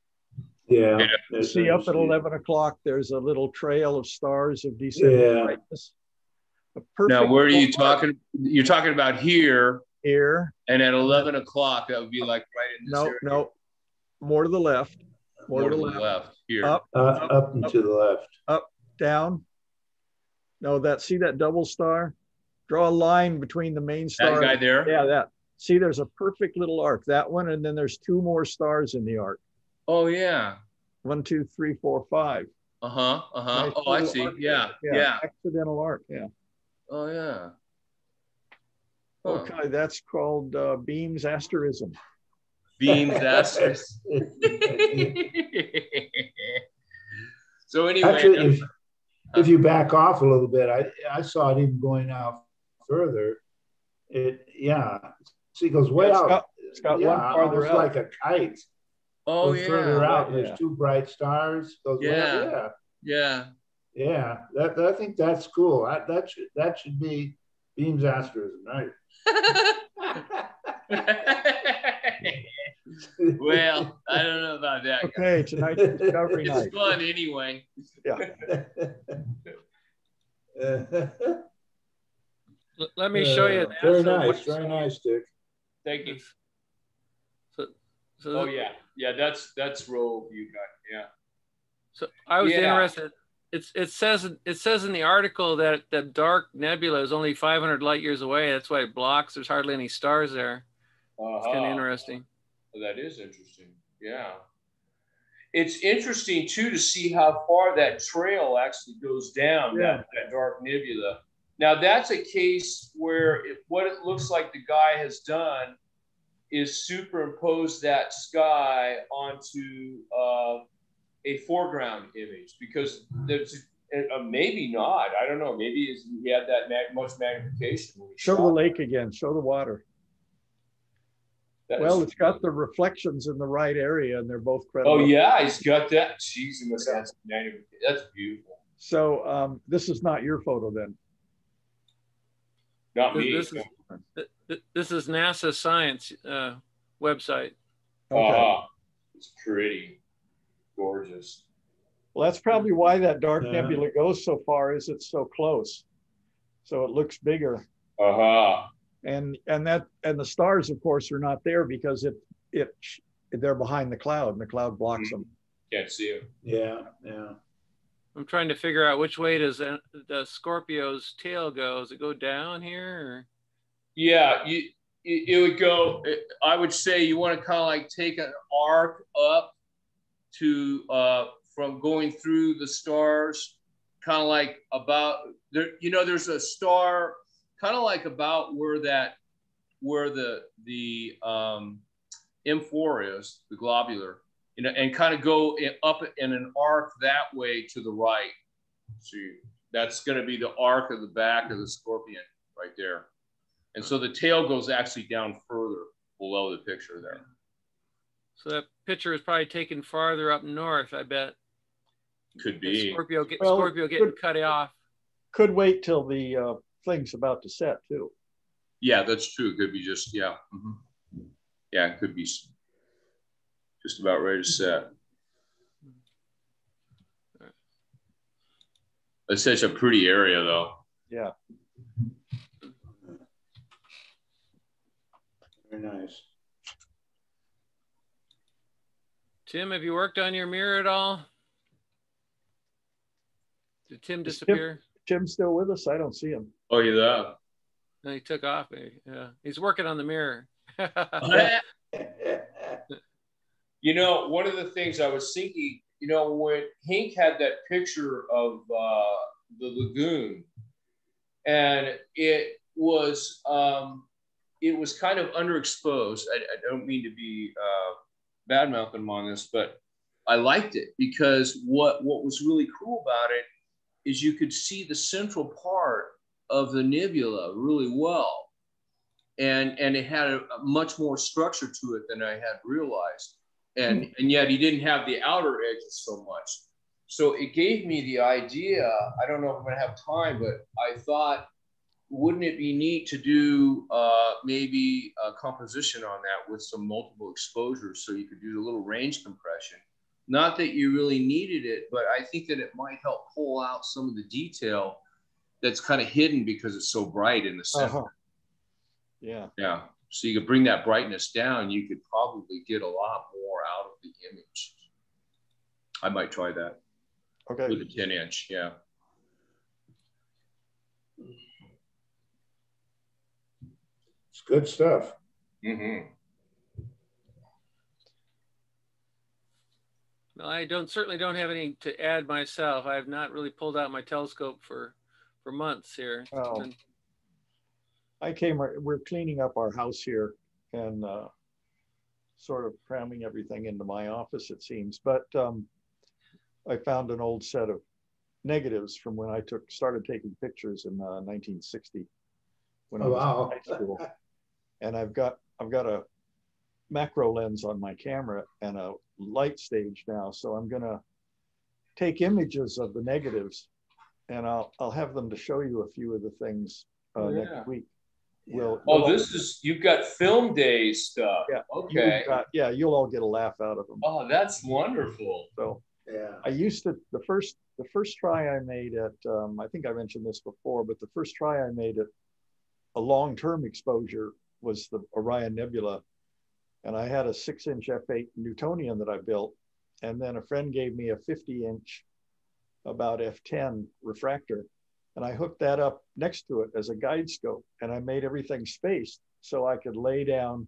Yeah. Yeah. See up at 11 o'clock, there's a little trail of stars of descending Yeah. brightness. A Now, where are you little talking? You're talking about here, Here, and at 11 o'clock, that would be like right in this no, area. no, more to the left, more, More to the left, here. up, Uh, up and to the left. Up, down. No, that, see that double star? Draw a line between the main star. that star. guy there. Yeah, that. See, there's a perfect little arc, that one, and then there's two more stars in the arc. Oh yeah. One, two, three, four, five. Uh huh. Uh huh. Nice Oh, I see. arc Yeah. Yeah. Accidental arc, yeah. Oh yeah. Huh. Okay, that's called uh, Beam's asterism. Beams asterisk. so anyway, Actually, if, if you back off a little bit, I, I saw it even going out further. It, yeah, see, it goes way It's out. got- it's got yeah, one farther almost out. like a kite. oh Goes further yeah, out. Yeah. There's two bright stars. Goes way Yeah. out. yeah. yeah, yeah. That, that- I think that's cool. That, that should that should be Beam's asterism, right? well, I don't know about that. guy. Okay, tonight's Discovery It's Night. fun anyway. L- Let me show you. Uh, Very NASA nice, website. very nice, Dick. Thank you. So, so, Oh yeah, yeah. That's that's roll you got. Yeah. so I was Yeah. interested. It's it says it says in the article that that dark nebula is only 500 light years away. That's why it blocks. There's hardly any stars there. It's kind of Uh-huh. interesting. That is interesting. Yeah. It's interesting too to see how far that trail actually goes down Yeah. that, that dark nebula. Now that's a case where it, what it looks like the guy has done is superimpose that sky onto uh, a foreground image because there's uh, maybe not. I don't know. Maybe he had that mag- much magnification. Show the lake again, show the water. That Well, is- it's got the reflections in the right area and they're both credible. Oh yeah, he's got that. Jeez, he must have some magnification. That's beautiful. So um, this is not your photo then? Not This- me. this is- Th- th- This is NASA science uh, website. Okay. Ah, it's pretty gorgeous. Well, that's probably why that dark Yeah. nebula goes so far is it's so close. So it looks bigger. Uh-huh. And and that and the stars of course are not there because it it they're behind the cloud and the cloud blocks them. Can't see him. Yeah, yeah. I'm trying to figure out which way does uh, the Scorpio's tail go? Does it go down here? Or? Yeah, you it, would go. It, I would say you want to kind of like take an arc up to uh, from going through the stars, kind of like about there. You know, there's a star, kind of like about where that where the the um, M4 is, the globular, you know, and kind of go in, up in an arc that way to the right. So that's going to be the arc of the back of the scorpion right there. And so the tail goes actually down further below the picture there. So that picture is probably taken farther up north, I bet. Could And be. Scorpio, get, Well, Scorpio getting good- cut off. Could wait till the uh, thing's about to set too. Yeah, that's true. It could be just, yeah. Mhm. Yeah, it could be s- just about ready to set. It's such a pretty area though. Yeah. Very nice. Tim, have you worked on your mirror at all? Did Tim Is Tim- Tim's still with us? I don't see him. Oh, you that? No, he took off. Yeah, he's working on the mirror. You know, one of the things I was thinking, you know, when Hank had that picture of uh, the lagoon, and it was um, it was kind of underexposed. I, I don't mean to be uh, bad mouthing on this, but I liked it because what what was really cool about it is you could see the central part of the nebula really well, and and it had a, a much more structure to it than I had realized and and yet he didn't have the outer edges so much. So it gave me the idea. I don't know if I'm gonna have time, but I thought, wouldn't it be neat to do uh, maybe a composition on that with some multiple exposures, so you could do a little range compression. Not that you really needed it, but I think that it might help pull out some of the detail that's kind of hidden because it's so bright in the center. Uh-huh. Yeah. Yeah. So you could bring that brightness down. You could probably get a lot more out of the image. I might try that Okay. with a 10 inch. Yeah. It's good stuff. Mm-hmm. No, I don't certainly don't have any to add myself. I have not really pulled out my telescope for for months here. Oh. been- I came, we're cleaning up our house here and uh, sort of cramming everything into my office, it seems. But um, I found an old set of negatives from when I took, started taking pictures in uh, 1960. When I Oh, was wow. in high school. And I've got, I've got a macro lens on my camera and a light stage now. So I'm gonna take images of the negatives and I'll, I'll have them to show you a few of the things uh, Oh, yeah. next week. We'll, Oh, we'll- this is, you've got film day stuff. Yeah. Okay. got- yeah, you'll all get a laugh out of them. Oh, that's wonderful. So Yeah. I used to the first the first try I made at um, I think I mentioned this before, but the first try I made at a long term exposure was the Orion Nebula, and I had a six inch f8 Newtonian that I built, and then a friend gave me a 50 inch about f10 refractor, and I hooked that up next to it as a guide scope, and I made everything spaced so I could lay down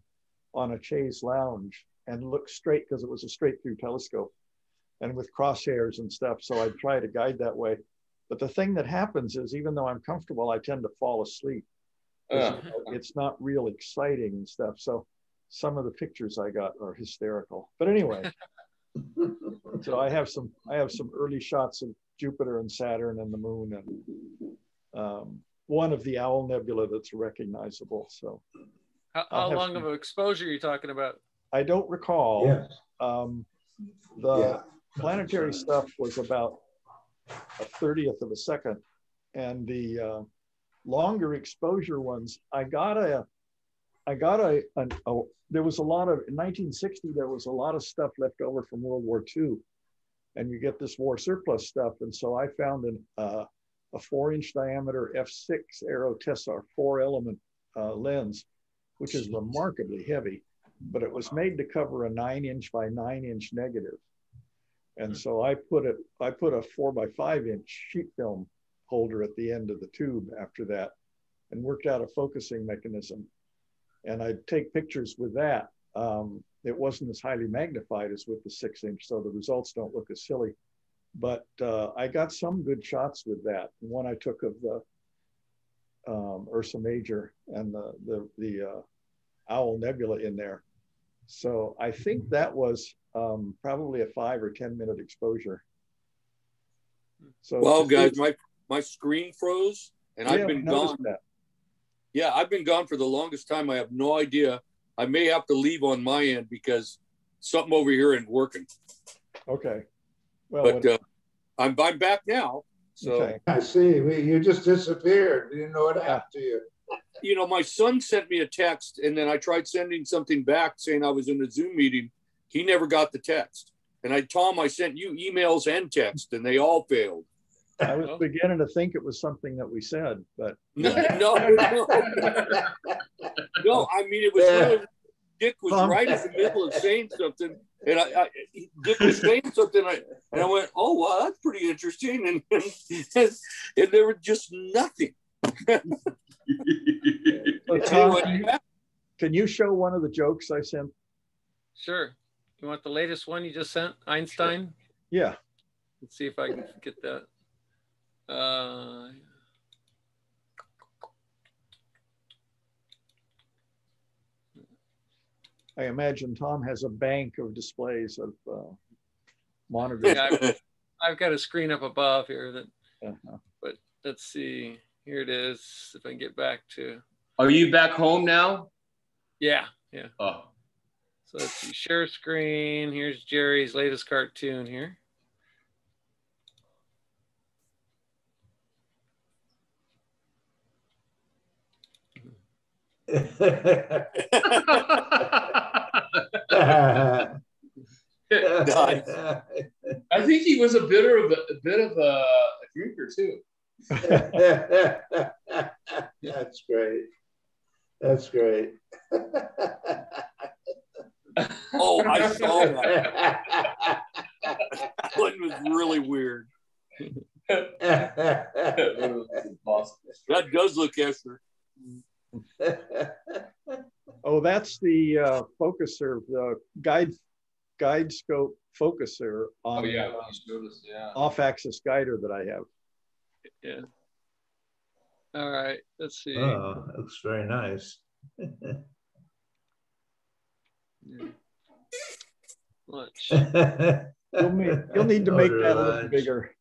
on a chaise lounge and look straight because it was a straight through telescope and with crosshairs and stuff. So I'd try to guide that way. But the thing that happens is, even though I'm comfortable, I tend to fall asleep. Uh, it's not real exciting and stuff. So some of the pictures I got are hysterical. But anyway, so I have some I have some early shots of Jupiter and Saturn and the Moon and um, one of the Owl Nebula that's recognizable. So How, how long some- of an exposure are you talking about? I don't recall. Yes. Um, the Yeah. planetary stuff was about a thirtieth of a second, and the uh, longer exposure ones, I got a, I got a, an, a, there was a lot of in 1960 there was a lot of stuff left over from World War II, and you get this war surplus stuff, and so I found an, uh, a four-inch diameter f6 Aero Tessar four-element uh, lens, which is remarkably heavy, but it was made to cover a nine-inch by nine-inch negative. negative And so I put it, I put a four by five inch sheet film holder at the end of the tube after that and worked out a focusing mechanism. And I'd take pictures with that. Um, it wasn't as highly magnified as with the six inch, so the results don't look as silly. But uh, I got some good shots with that. One I took of the um, Ursa Major and the the, the uh, Owl Nebula in there. So I think that was um, probably a five or ten minute exposure. So well, guys, my my screen froze, and yeah, I've been gone. That. Yeah, I've been gone for the longest time. I have no idea. I may have to leave on my end because something over here isn't working. Okay. Well, but uh, I'm I'm back now. So okay. I see. We, you just disappeared. You know what happened to you. You know, my son sent me a text, and then I tried sending something back saying I was in a Zoom meeting. He never got the text. And I told him I sent you emails and text, and they all failed. I was beginning to think it was something that we said, but no, no, no. no I mean it was really, Dick was right in the middle of saying something, and I, I Dick was saying something, I, and I went, "Oh wow, that's pretty interesting," and and, and there was just nothing. Tom, can, you, can you show one of the jokes I sent? Sure. You want the latest one you just sent, Einstein? Yeah. Let's see if I can get that. Uh, I imagine Tom has a bank of displays of uh, monitors. Yeah, I've, I've, got a screen up above here that, uh -huh. but let's see. Here it is. If I can get back to. Are you back home now? Yeah, yeah. Oh. So let's see. Share screen. Here's Jerry's latest cartoon here. I think he was a bit of a, a bit of a, a drinker too. That's great. That's great. oh, I saw that. that one was really weird. that does look Esther. oh, that's the uh, focuser, the guide guide scope focuser on oh, yeah. Uh, yeah. off-axis guider that I have. Yeah. All right, let's see. Oh, looks very nice. yeah. Lunch. you'll, need, you'll need to make that a little bigger.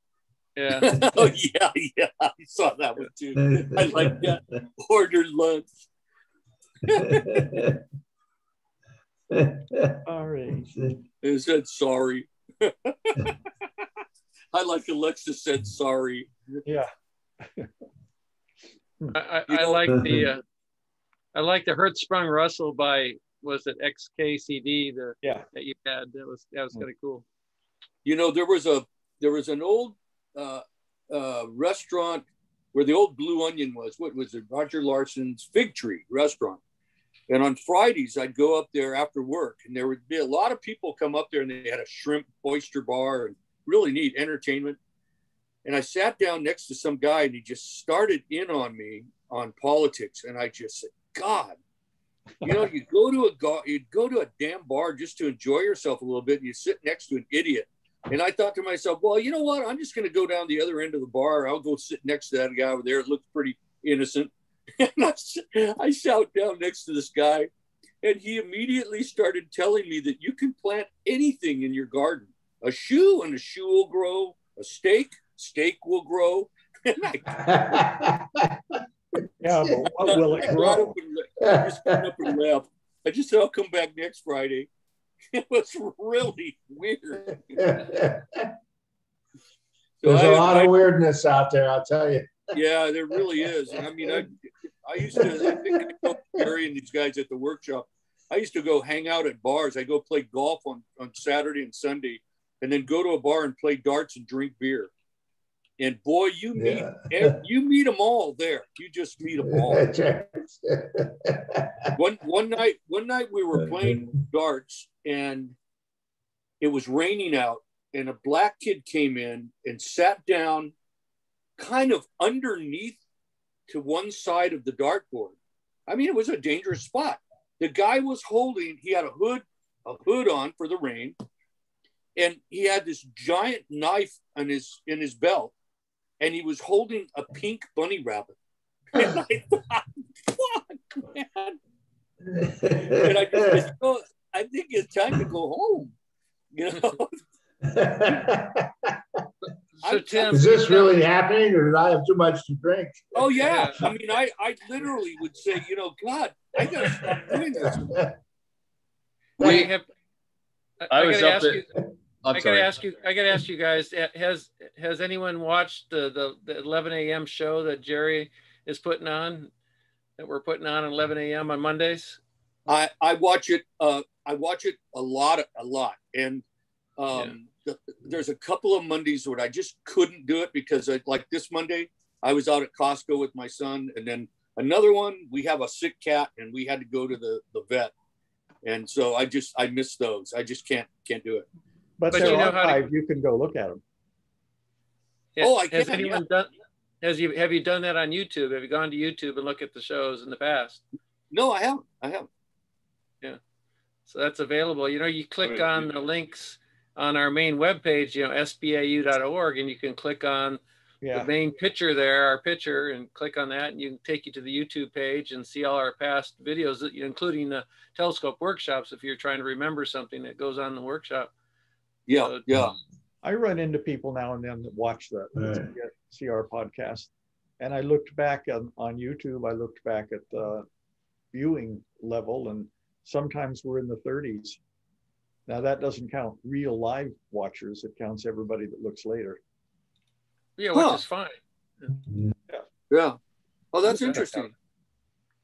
Yeah. oh yeah, yeah. I saw that one too. I like that. Ordered lunch. All right. It said sorry. I like Alexa said sorry. Yeah. I, I, I like the uh, I like the Hertzsprung Russell by was it XKCD the yeah that you had that was that was kind of cool. You know there was a there was an old uh, uh, restaurant where the old Blue Onion was. What was it? Roger Larson's Fig Tree Restaurant. And on Fridays, I'd go up there after work, and there would be a lot of people come up there, and they had a shrimp oyster bar and really neat entertainment. And I sat down next to some guy, and he just started in on me on politics, and I just said, "God, you know, you go to a you go to a damn bar just to enjoy yourself a little bit, and you sit next to an idiot." And I thought to myself, well, you know what? I'm just going to go down the other end of the bar. I'll go sit next to that guy over there. It looks pretty innocent. And I, I sat down next to this guy, and he immediately started telling me that you can plant anything in your garden. A shoe, and a shoe will grow. A steak, steak will grow. yeah, but what will it grow? I just went up and left. I just said I'll come back next Friday. it was really weird. There's so a I, lot I, of weirdness out there, I'll tell you. yeah, there really is. And I mean, I, I used to, I think Gary and these guys at the workshop, I used to go hang out at bars. I go play golf on, on Saturday and Sunday, and then go to a bar and play darts and drink beer. And boy, you meet yeah. you meet them all there. You just meet them all. one one night, one night we were playing darts, and it was raining out, and a black kid came in and sat down kind of underneath to one side of the dartboard. I mean, it was a dangerous spot. The guy was holding, he had a hood, a hood on for the rain, and he had this giant knife in his in his belt, and he was holding a pink bunny rabbit. And I thought, fuck, man. And I just, oh, I think it's time to go home. You know, So Tim, Is this really happening or did I have too much to drink? oh yeah. I mean, I I literally would say, you know, God, I gotta stop doing this. we have. I I was gotta up ask at- you, I'm I gotta sorry. ask you, I gotta ask you guys, has, has anyone watched the, the, the eleven AM show that Jerry is putting on? That we're putting on at eleven AM on Mondays? I I watch it. Uh, I watch it a lot, a lot, and um, th- there's a couple of Mondays where I just couldn't do it because, I, like this Monday, I was out at Costco with my son, and then another one we have a sick cat and we had to go to the the vet, and so I just I miss those. I just can't can't do it. But, But they're you know how to- You can go look at them. Oh, I Has can, anyone done, has you, have you done that on YouTube? Have you gone to YouTube and look at the shows in the past? No, I haven't. I haven't. Yeah, So that's available. You know, you click Right. on the links on our main webpage, you know, sbau.org, and you can click on the main picture there, our picture, and click on that, and you can take you to the YouTube page and see all our past videos, including the telescope workshops. If you're trying to remember something that goes on in the workshop, Yeah, So- yeah. Um, I run into people now and then that watch that Right. see our podcast. And I looked back on, on YouTube, I looked back at the viewing level, and sometimes we're in the 30s. Now, that doesn't count real live watchers, it counts everybody that looks later. yeah, which Huh. is fine. Yeah. Yeah. Oh, that's interesting.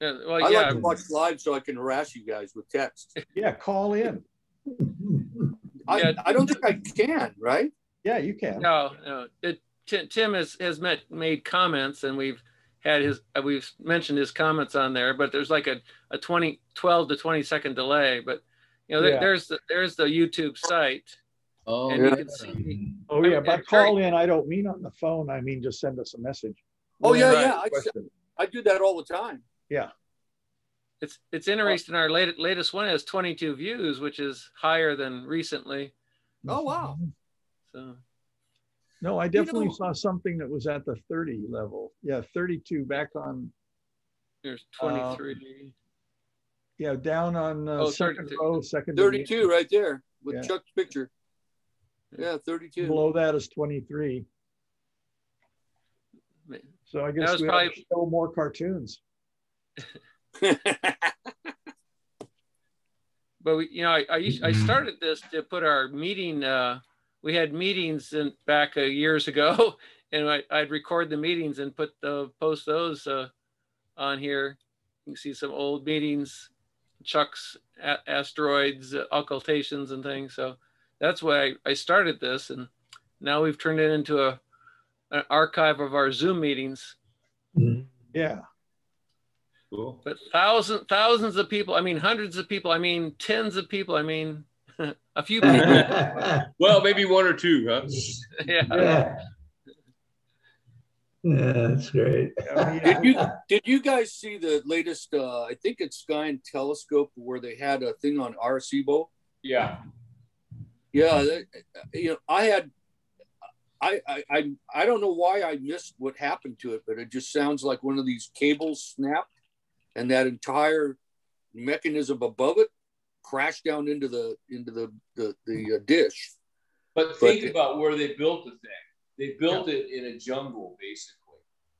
Yeah, well, I yeah, like to watch live so I can harass you guys with text. Yeah, call in. I, Yeah. I don't think I can, right? Yeah, you can. No, no. It, Tim, Tim has has met, made comments, and we've had his uh, we've mentioned his comments on there. But there's like a, a 20, 12 to twenty second delay. But you know, there, Yeah. there's the, there's the YouTube site, Oh, and Yeah. you can see. Oh, yeah, mean, by it's very- call in, I don't mean on the phone, I mean just send us a message. Oh, yeah, Right. yeah. I, I do that all the time. It's it's interesting. Our latest latest one has 22 views, which is higher than recently. Oh, wow. So No, I definitely know- saw something that was at the 30 level. Yeah, 32 back on, there's Uh, 23. yeah, down on uh, Oh, second 32. row, second. to the 32 right there with Yeah. Chuck's picture. Yeah, 32. Below that is 23. So I guess was we ought to probably- show more cartoons. but we, you know, I, I, I started this to put our meeting. Uh, we had meetings in back uh, years ago, and I, I'd record the meetings and put the post those uh, on here. You can see some old meetings, Chuck's a- asteroids, uh, occultations, and things. So that's why I, I started this, and now we've turned it into a an archive of our Zoom meetings. Yeah. Cool. But thousands, thousands of people. I mean, hundreds of people. I mean, tens of people. I mean, a few people. Well, maybe one or two, huh? yeah. Yeah, that's great. I did you did you guys see the latest? Uh, I think it's Sky and Telescope where they had a thing on Arecibo. Yeah. Yeah, that, you know, I had. I, I I I don't know why I missed what happened to it, but it just sounds like one of these cables snapped, and that entire mechanism above it crashed down into the into the the, the uh, dish. But think But- about where they built the thing. They built it in a jungle, basically.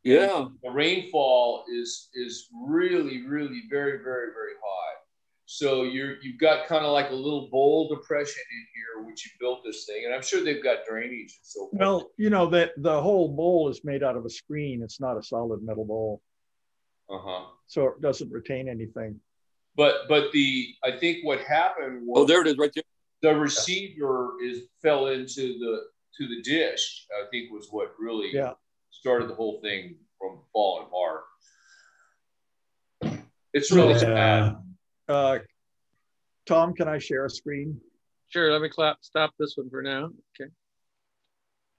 Yeah, The rainfall is is really, really very, very, very high. So you're you've got kind of like a little bowl depression in here, which you built this thing, and I'm sure they've got drainage and so forth. well, you know, that the whole bowl is made out of a screen. It's not a solid metal bowl. Uh huh. So it doesn't retain anything. But but the I think what happened was Oh, there it is, right there. the receiver is fell into the to the dish. I think was what really Yeah. started the whole thing from falling apart. It's really sad. Yeah. Uh, Tom, can I share a screen? Sure. Let me clap. Stop this one for now. Okay.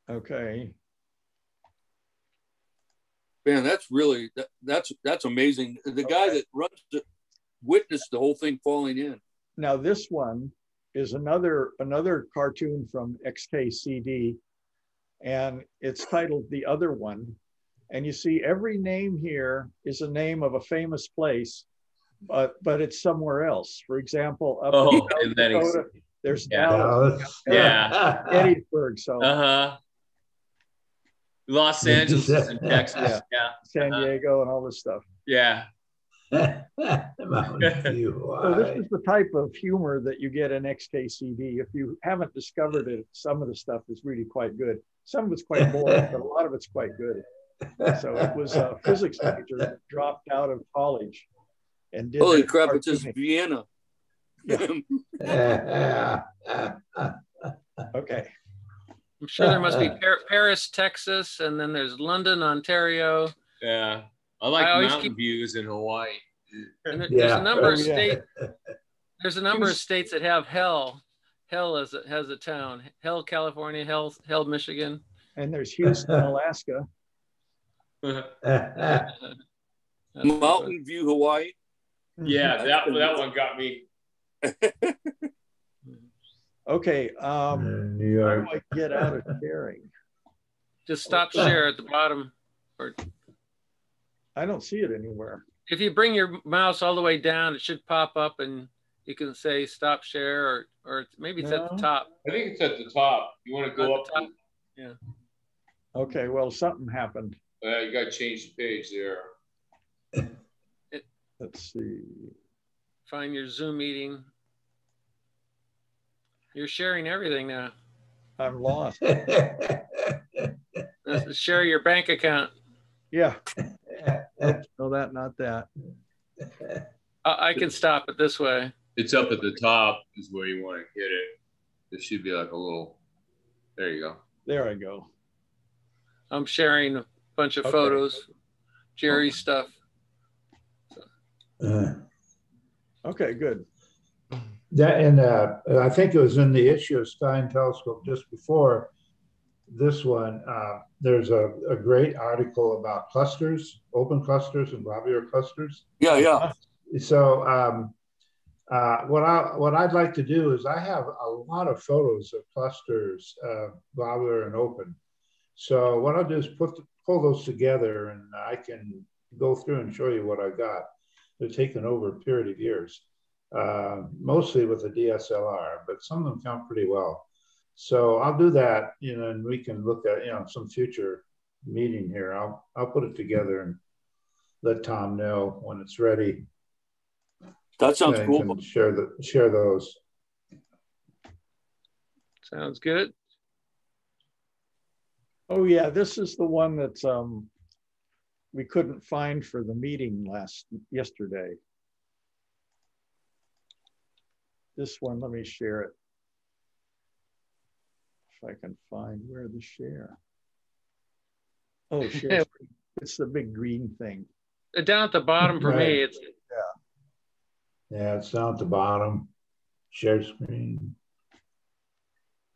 Okay. Man, that's really that, that's that's amazing. The guy Okay. that runs the witnessed the whole thing falling in. Now this one is another another cartoon from XKCD, and it's titled "The Other One." And you see, every name here is a name of a famous place, but but it's somewhere else. For example, up Oh, South and then he's, Dakota, there's Yeah. Dallas, Yeah. Gettysburg, so uh huh. Los Angeles is in Texas. Yeah. San uh-huh. Diego, and all this stuff. Yeah. So this is the type of humor that you get in XKCD. If you haven't discovered it, some of the stuff is really quite good. Some of it's quite boring, but a lot of it's quite good. So it was a physics major that dropped out of college and did. Holy crap! It's just cartooning. Vienna. Okay, I'm sure there must be Par- Paris, Texas, and then there's London, Ontario. Yeah. I like I mountain keep- views in Hawaii. And there- there's a number of Oh, yeah. states. There's a number of states that have hell. Hell as a, has a town. Hell, California. Hell, Hell, Michigan. and there's Houston, Alaska. Mountain View, Hawaii. yeah, that that one got me. Okay, um, New how do I get out of sharing? Just stop share at the bottom. Or I don't see it anywhere. if you bring your mouse all the way down, it should pop up and you can say stop share or or maybe it's at the top. I think it's at the top. You want to go At up? the top. Okay, well, something happened. Uh, you got to change the page there. Let's see. Find your Zoom meeting. You're sharing everything now. I'm lost. Share your bank account. Yeah. Oops, No, that, not that. I, I can stop it this way. It's up at the top is where you want to hit it. It should be like a little. There you go. There I go. I'm sharing a bunch of Okay. photos, Jerry's stuff. Uh, Okay, good. That, and uh, I think it was in the issue of Sky and Telescope just before this one. Uh, there's a, a great article about clusters, open clusters and globular clusters. Yeah, yeah. So um, uh, what I what I'd like to do is I have a lot of photos of clusters, uh, globular and open. So what I'll do is put pull those together, and I can go through and show you what I got. They're taken over a period of years, uh, mostly with a DSLR, but some of them count pretty well. So I'll do that, you know, and we can look at you know some future meeting here. I'll I'll put it together and let Tom know when it's ready. That sounds and cool. Share the share those. Sounds good. Oh, yeah, this is the one that um, we couldn't find for the meeting last, yesterday. This one, let me share it. If I can find where the share. Oh, share. screen. It's the big green thing. Down at the bottom for Right. me, it's Yeah, it's down at the bottom. Share screen.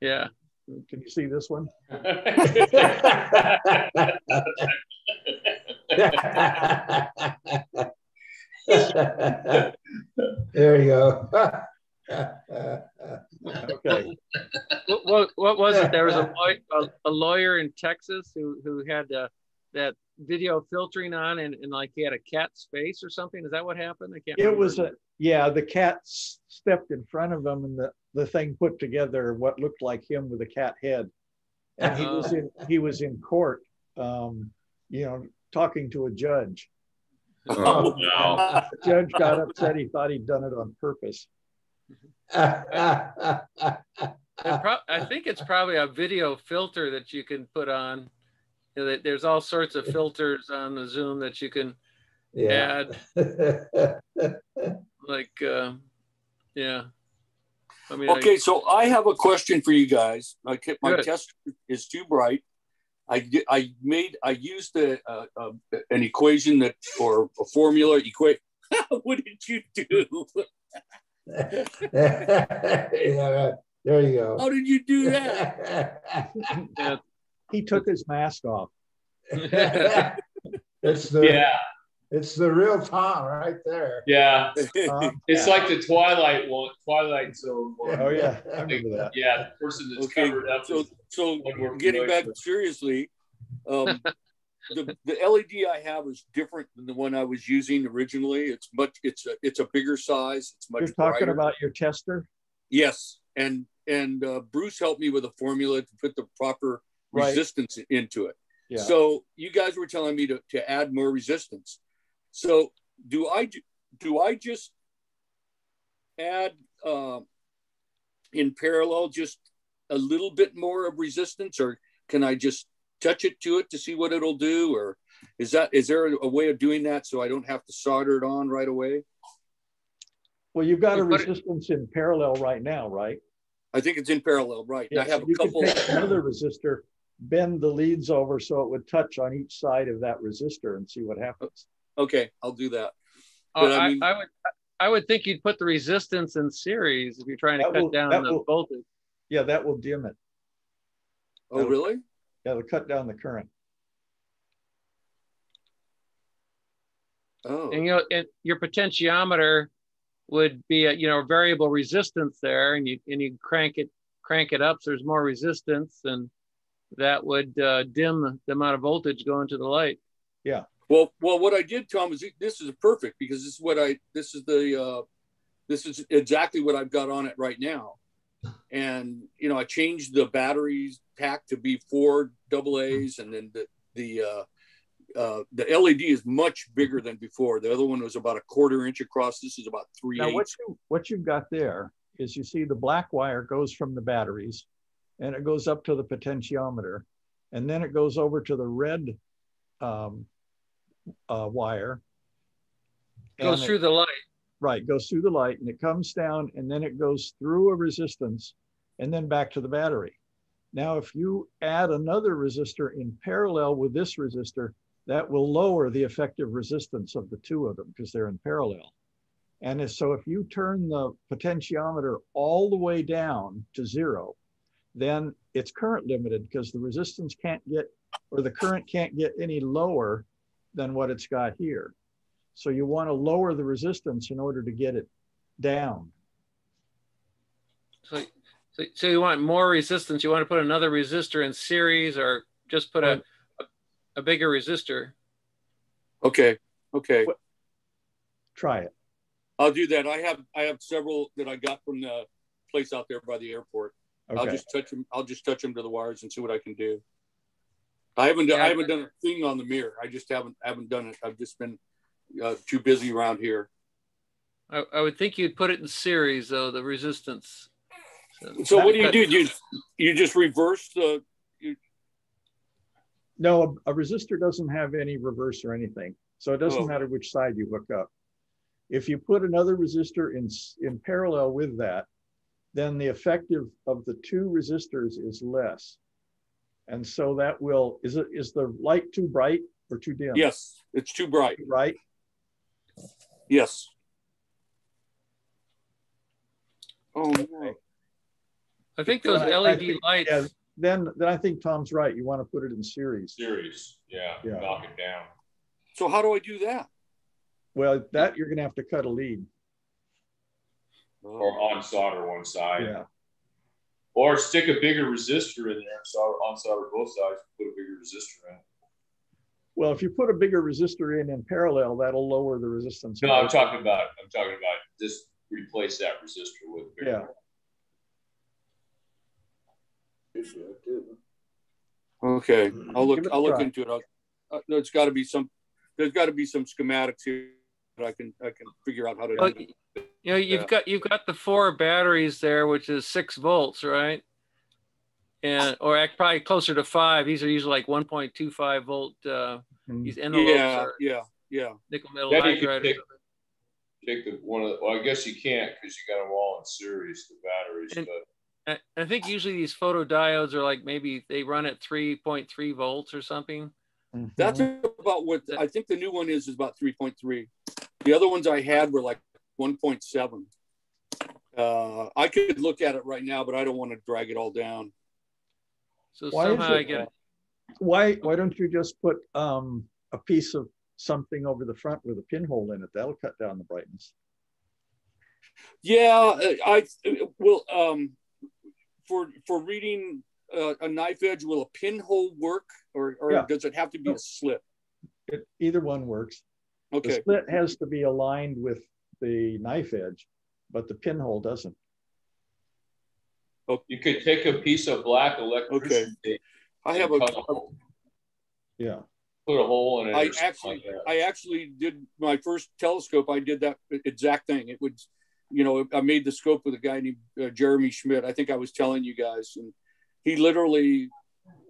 yeah. Can you see this one? there you go. Okay. What, what, what was it? There was a, law- a, a lawyer in Texas who, who had uh, that video filtering on and, and like he had a cat's face or something. Is that what happened? I can't. It was a, yeah, the cat stepped in front of him and the, the thing put together what looked like him with a cat head. And he was in, he was in court, um, you know, talking to a judge. Oh, no. The judge got upset. He thought he'd done it on purpose. And pro- I think it's probably a video filter that you can put on. You know, there's all sorts of filters on the Zoom that you can yeah. add, like, uh, yeah. I mean, I- Okay, so I have a question for you guys. My, my test is too bright. I, I made I used a, uh, uh, an equation that or a formula equate. what did you do? yeah, there you go. How did you do that? yeah, he took his mask off. It's the, Yeah, it's the real Tom right there. yeah. Um, It's like the Twilight one, Twilight Zone one. oh yeah, I remember that. Yeah, the person that's Okay, covered up. so so we're getting back with. seriously, um, the the LED I have is different than the one I was using originally. It's much it's a it's a bigger size. It's much You're talking brighter. about your tester, yes, and and uh, Bruce helped me with a formula to put the proper Right. resistance into it. yeah. So you guys were telling me to, to add more resistance. So do I do I just add uh, in parallel just a little bit more of resistance, or can I just touch it to it to see what it'll do, or is that is there a, a way of doing that so I don't have to solder it on right away? Well, you've got a You put it- resistance in parallel right now, right? I think it's in parallel, right? And I Yeah, have so a you couple. could take another resistor, bend the leads over so it would touch on each side of that resistor and see what happens. Okay, I'll do that. Uh, But I I, mean- I would, I would think you'd put the resistance in series if you're trying to cut will- down the will- voltage. Yeah, that will dim it. Oh, really? That'll cut down the current. Oh, And you know, and your potentiometer would be a you know variable resistance there, and you and you crank it crank it up so there's more resistance, and that would uh, dim the, the amount of voltage going to the light. Yeah. Well, well, what I did, Tom, is this is perfect because this is what I this is the uh, this is exactly what I've got on it right now, and you know I changed the batteries pack to be four double A's, and then the the uh, uh, the LED is much bigger than before. The other one was about a quarter inch across. This is about three Now, what you what you've got there is you see the black wire goes from the batteries, and it goes up to the potentiometer, and then it goes over to the red um, uh, wire. Goes and it- through the light. Right goes through the light, and it comes down, and then it goes through a resistance, and then back to the battery. Now, if you add another resistor in parallel with this resistor, that will lower the effective resistance of the two of them because they're in parallel. And so if you turn the potentiometer all the way down to zero, then it's current limited because the resistance can't get, or the current can't get any lower than what it's got here. So you want to lower the resistance in order to get it down. So, so, so you want more resistance? You want to put another resistor in series, or just put a a, a bigger resistor? Okay, okay, Try it. I'll do that. I have I have several that I got from the place out there by the airport. I'll just touch them. I'll just touch them to the wires and see what I can do. I haven't done, I haven't done a thing on the mirror. I just haven't haven't done it. I've just been uh, too busy around here. I, I would think you'd put it in series, though the resistance. So what do you do? You you just reverse the. No, a, a resistor doesn't have any reverse or anything. So it doesn't Oh. matter which side you hook up. If you put another resistor in, in parallel with that, then the effective of the two resistors is less. And so that will, is it, is the light too bright or too dim? Yes, it's too bright. Right? Yes. Oh no. I think those I- I LED think- lights. Yeah, then, then I think Tom's right. You want to put it in series. Series, yeah, Yeah. knock it down. So how do I do that? Well, that you're gonna have to cut a lead. Oh. Or on solder one side. Yeah. Or stick a bigger resistor in there, solder, on solder both sides, put a bigger resistor in. Well, if you put a bigger resistor in in parallel, that'll lower the resistance. No, I'm talking about, I'm talking about just replace that resistor with. a bigger Yeah. Okay, I'll look. Give it a I'll look into it. I'll, uh, there's got to be some. There's got to be some schematics here that I can I can figure out how to. Well, do. you know, you've Yeah. got you've got the four batteries there, which is six volts, right? And or act- probably closer to five. These are usually like 1.25 volt. Uh, Mhm. these eneloops Yeah, are yeah, yeah. nickel metal Then hydride. or. Take the one of the, well, I guess you can't because you got them all in series, the batteries, And- but I I think usually these photodiodes are like maybe they run at 3.3 volts or something. Mhm. That's about what I think the new one is is about 3.3. The other ones I had were like 1.7. Uh, I could look at it right now, but I don't want to drag it all down. So Why is somehow I get uh, Why, why don't you just put um, a piece of something over the front with a pinhole in it? That'll cut down the brightness. Yeah, uh, I will. Um, for for reading uh, a knife edge, will a pinhole work, or, or Yeah. does it have to be a slit? It, either one works. Okay. The Okay, split has to be aligned with the knife edge, but the pinhole doesn't. You could take a piece of black electrician tape, I have a. cut a hole- Yeah. put a hole in it. I actually, like. I actually did my first telescope. I did that exact thing. It would, you know, I made the scope with a guy named uh, Jeremy Schmidt. I think I was telling you guys, and he literally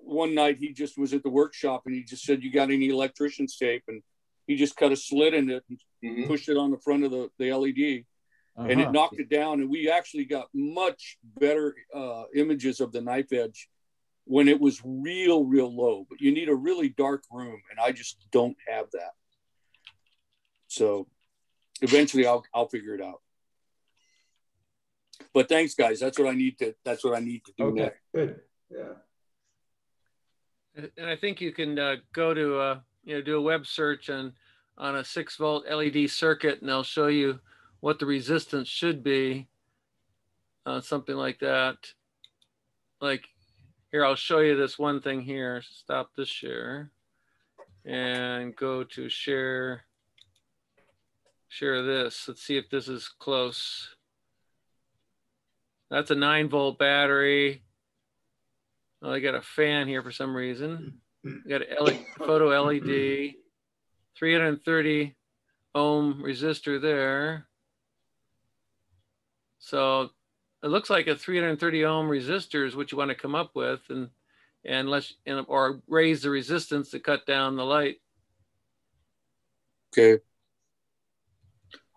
one night he just was at the workshop and he just said, "You got any electrician's tape?" And he just cut a slit in it and Mhm. pushed it on the front of the, the LED, and it Uh-huh. knocked it down. And we actually got much better uh, images of the knife edge when it was real, real low. But you need a really dark room, and I just don't have that. So eventually, I'll I'll figure it out. But thanks, guys. That's what I need to. That's what I need to do Okay. next. Good, yeah. And I think you can uh, go to, uh, you know, do a web search on, on a six volt LED circuit and they'll show you what the resistance should be. Uh, something like that. Like here, I'll show you this one thing here. Stop this share and go to share. Share this. Let's see if this is close. That's a nine volt battery. Oh, I got a fan here for some reason. Got a LED, photo LED, 330 ohm resistor there. So it looks like a 330 ohm resistor is what you want to come up with, and and let's and, or raise the resistance to cut down the light. Okay.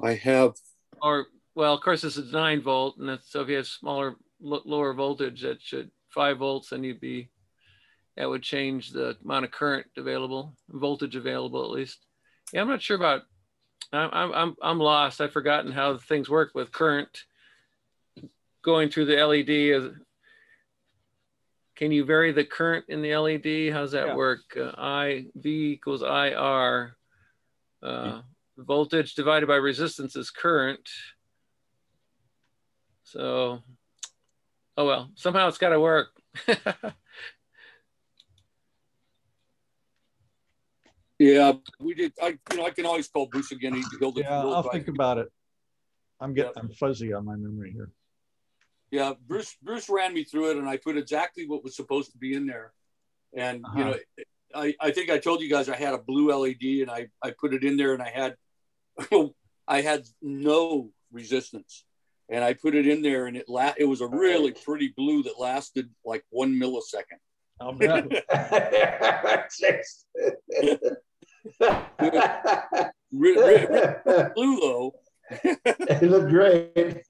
I have. Or well, of course, this is nine volt, and so if you have smaller, lower voltage, that should five volts, then you'd be that would change the amount of current available, voltage available at least. Yeah, I'm not sure about. I'm I'm I'm, I'm lost. I've forgotten how things work with current going through the LED. Is- Can you vary the current in the LED? How's that Yeah. work? Uh, I V equals IR. Uh, voltage divided by resistance is current. So, oh well, somehow it's got to work. Yeah, we did. I, you know, I can always call Bruce again. He, he'll, Yeah, he'll I'll think about it. I'm getting, Yeah. I'm fuzzy on my memory here. Yeah, Bruce Bruce ran me through it, and I put exactly what was supposed to be in there. And you Uh-huh. know, I, I think I told you guys I had a blue LED, and I I put it in there, and I had I had no resistance, and I put it in there, and it la- it was a really pretty blue that lasted like one millisecond. I'll bet. Re- re- re- blue though, It looked great.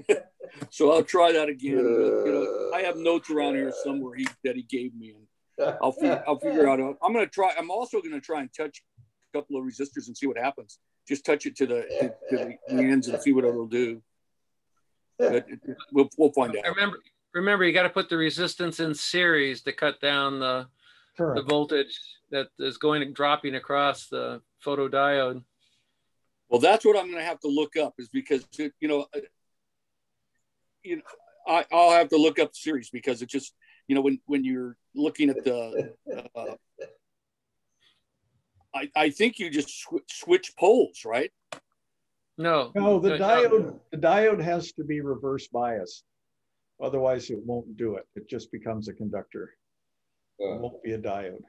so I'll try that again. But, you know, I have notes around here somewhere he, that he gave me, and I'll figure, I'll figure out. I'm gonna try. I'm also gonna try and touch a couple of resistors and see what happens. Just touch it to the to, to the ends and see what it'll do. But we'll we'll find out. remember, remember, you got to put the resistance in series to cut down the, the voltage that is going dropping across the photodiode. Well, that's what I'm gonna have to look up is because it, you know, you know, I, I'll have to look up the series because it's just you know when when you're looking at the. Uh, I, I think you just sw- switch poles, right? No. No, the diode, the diode has to be reverse biased. Otherwise it won't do it. It just becomes a conductor. It Uh, won't be a diode.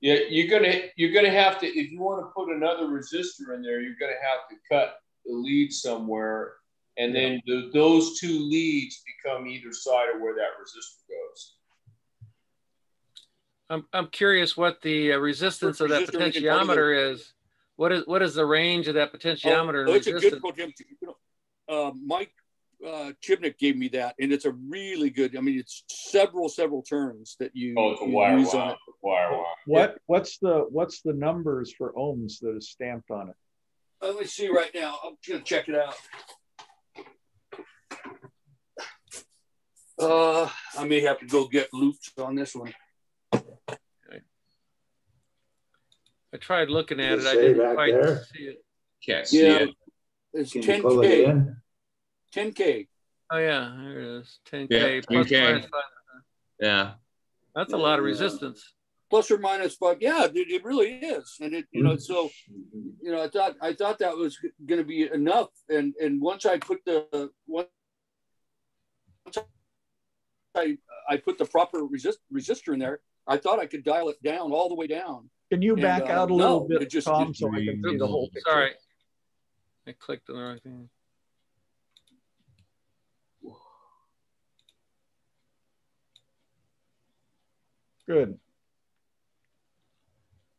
Yeah, you're gonna you're gonna have to if you want to put another resistor in there, you're gonna have to cut the lead somewhere, and then the, those two leads become either side of where that resistor goes. I'm, I'm curious what the uh, resistance of that Resistor making part of the- potentiometer is. What is what is the range of that potentiometer? Oh, it's a resistance? good program. You know, uh, Mike uh, Chibnick gave me that, and it's a really good. I mean, it's several several turns that you, Oh, it's a you wire use on wound. it. Wire wound. What, what's the, what's the numbers for ohms that is stamped on it? Let me see right now. I'm gonna check it out. Uh, I may have to go get loupes on this one. I tried looking at it. I didn't back quite there? see it. Can't see Yeah. it. It's Can you pull it 10K. in? 10K. Oh yeah, there it is. 10k. Yeah, plus 10K. minus five. Yeah. That's a lot of resistance. plus or minus five. Yeah, it, it really is. And it, you know, so you know, I thought I thought that was going to be enough. And and once I put the once I I put the proper resist resistor in there, I thought I could dial it down all the way down. Can you And, back uh, out a little no, bit, it just- Tom, it- so I can see the whole picture? Sorry. I clicked on the wrong thing. Good.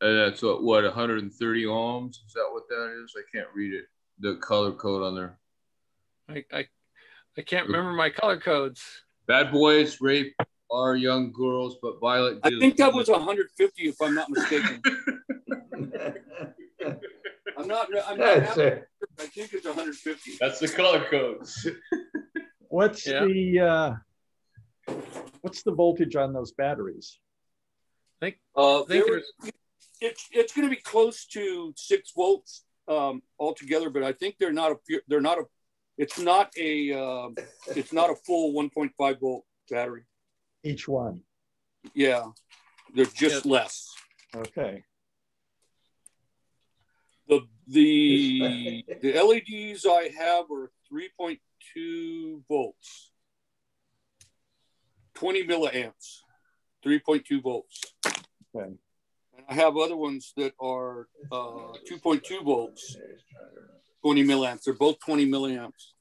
And that's what, what, 130 ohms? Is that what that is? I can't read it. The color code on there. I, I I can't remember my color codes. Bad boys rape our young girls, but Violet. I think that was 150, if I'm not mistaken. I'm not. I'm not. That's it. I think it's 150. That's the color codes. What's Yeah. the uh, what's the voltage on those batteries? Uh, I think there were- it's it's going to be close to six volts um, altogether, but I think they're not a pu- they're not a it's not a um it's not a full 1.5 volt battery. Each one. Yeah, they're just less. Okay. The the the LEDs I have are 3.2 volts, 20 milliamps, 3.2 volts. Okay. And I have other ones that are uh, 2.2 volts, 20 milliamps. They're both 20 milliamps.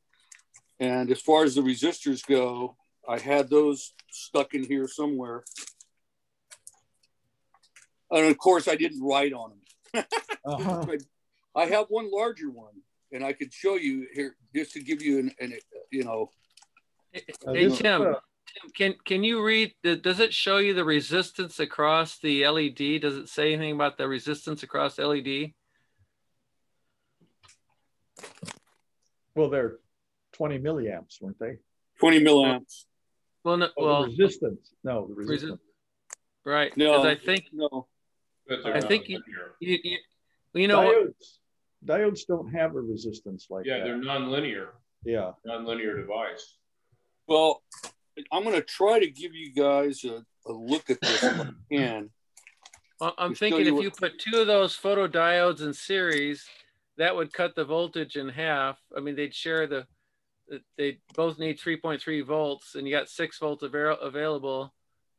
And as far as the resistors go, I had those stuck in here somewhere. And of course, I didn't write on them. Uh-huh. But I have one larger one, and I could show you here just to give you an, an you know, Hey Tim, uh, Tim, can can you read? the- Does it show you the resistance across the LED? Does it say anything about the resistance across LED? Well, they're 20 milliamps, weren't they? 20 milliamps. Well, no, Oh, well, resistance. No, the Resi- resistance. right. No, I think no. I think you- linear. you, you, you know, diodes. Diodes don't have a resistance like Yeah, that. Yeah, they're non-linear, Yeah. non-linear device. Well, I'm going to try to give you guys a, a look at this if I can. Well, I'm thinking you if what- you put two of those photodiodes in series, that would cut the voltage in half. I mean, they'd share the, the- they both need 3.3 volts, and you got six volts avail- available.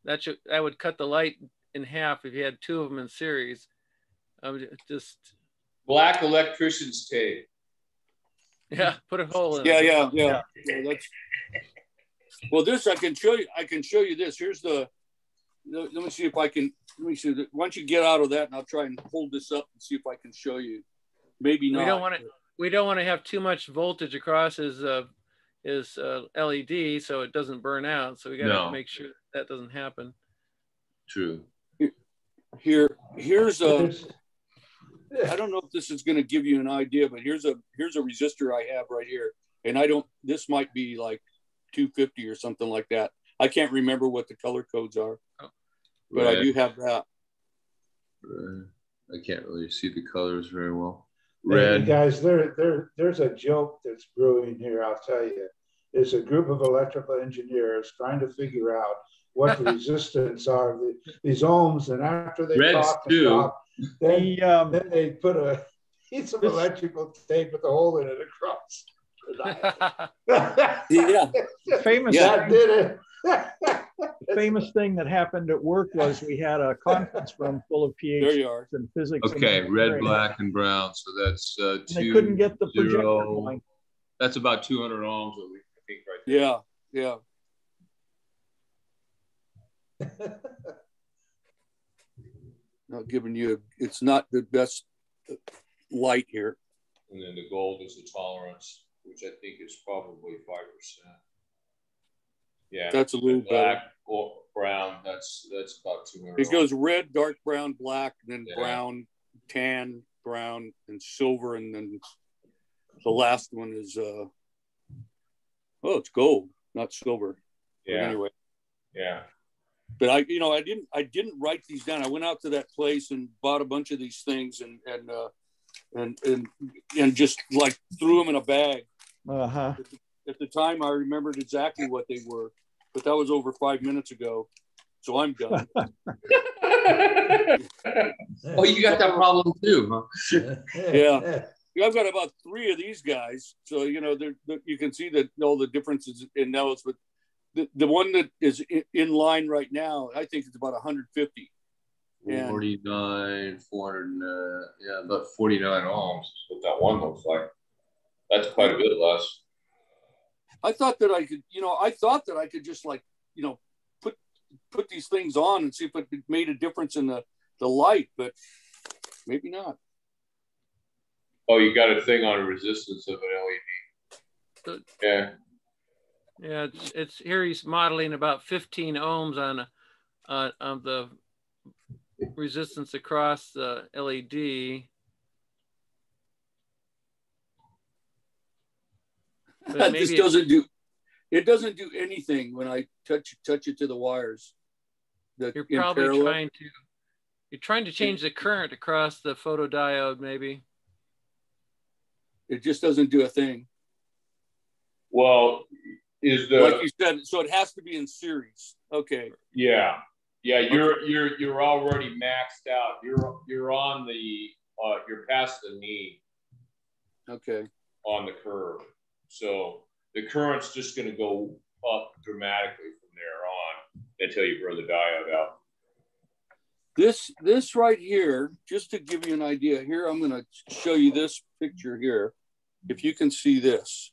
That should that would cut the light in half if you had two of them in series. I would just Black electrician's tape. yeah, put a hole in. Yeah, it. yeah, yeah. yeah that's, well, this I can show you. I can show you this. Here's the. Let let me see if I can. Let me see. Why don't you get out of that, and I'll try and hold this up and see if I can show you. Maybe not. We don't want to. We don't want to have too much voltage across his uh, his uh, LED, so it doesn't burn out. So we got to No. make sure that doesn't happen. True. Here, here's a. I don't know if this is going to give you an idea, but here's a here's a resistor I have right here, and I don't. This might be like 250 or something like that. I can't remember what the color codes are, but I do have that. red. I can't really see the colors very well. Hey, guys, there, there, there's a joke that's brewing here, I'll tell you. It's a group of electrical engineers trying to figure out what the resistance are, the- these ohms, and after they Reds talk and too. talk, then, The, um, then they put a piece of electrical tape with a hole in it across. Yeah, famous, That did it. The famous thing that happened at work was we had a conference room full of there PhDs you are. in physics. and Okay, red, black, and brown. So that's uh, and They two. couldn't get the projector zero. going. That's about 200 ohms. I think right there. Yeah, yeah. Not giving you. A, It's not the best light here. And then the gold is the tolerance, which I think is probably five percent. Yeah. That's a little better. Black or brown, that's that's about two hundred. It goes red, dark brown, black, and then Yeah. brown, tan, brown, and silver, and then the last one is uh oh, it's gold, not silver. But Yeah. Anyway, Yeah. but I, you know, I didn't, I didn't write these down. I went out to that place and bought a bunch of these things and, and, uh, and, and, and just like threw them in a bag. Uh-huh. At the time, I remembered exactly what they were, but that was over five minutes ago. So I'm done. oh, you got that problem too, huh? Yeah. I've got about three of these guys, so you know, they're, they're- you can see that all the differences in those. But the, the one that is i- in line right now, I think it's about 150. Yeah. 49, 400, uh, yeah, about 49 ohms is what that one looks like. That's quite a bit less. I thought that I could, you know, I thought that I could just like, you know, put put these things on and see if it made a difference in the the light, but maybe not. Oh, you got a thing on a resistance of an LED. Yeah. Yeah, it's, it's here. He's modeling about 15 ohms on a, uh, of the resistance across the LED. But That maybe just doesn't do it doesn't do anything when I touch touch it to the wires. The You're probably parallel. trying to you're trying to change the current across the photodiode, maybe. It just doesn't do a thing. Well, is the like you said, so it has to be in series. Okay. yeah yeah you're you're you're already maxed out. You're you're on the uh, you're past the knee Okay. on the curve, so the current's just going to go up dramatically from there on until you burn the diode out. This this right here, just to give you an idea, here I'm going to show you this picture here. If you can see this,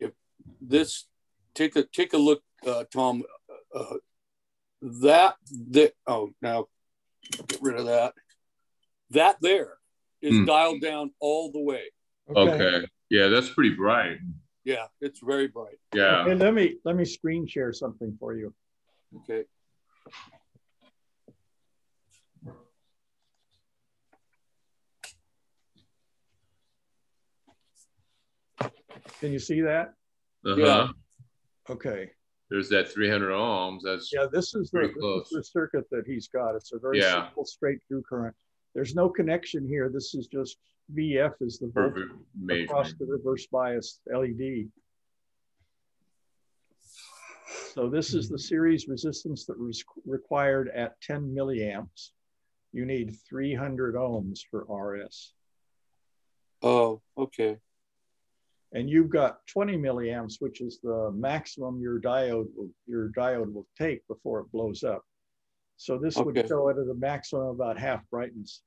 if this take a take a look, uh, Tom. Uh, that that oh now get rid of that. That there is Hmm. dialed down all the way. Yeah, that's pretty bright. Yeah, it's very bright. Yeah. Hey, let me let me screen share something for you. Okay. Can you see that? Uh-huh. Yeah. Okay. There's that 300 ohms. That's Yeah, this is the, Pretty this is the circuit that he's got. It's a very Yeah. simple straight through current. There's no connection here. This is just VF is the voltage perfect across the reverse bias LED. So this is the series resistance that was required at 10 milliamps. You need 300 ohms for RS. Oh, okay. And you've got 20 milliamps, which is the maximum your diode will, your diode will take before it blows up. So this would Okay. show it at a maximum of about half brightness.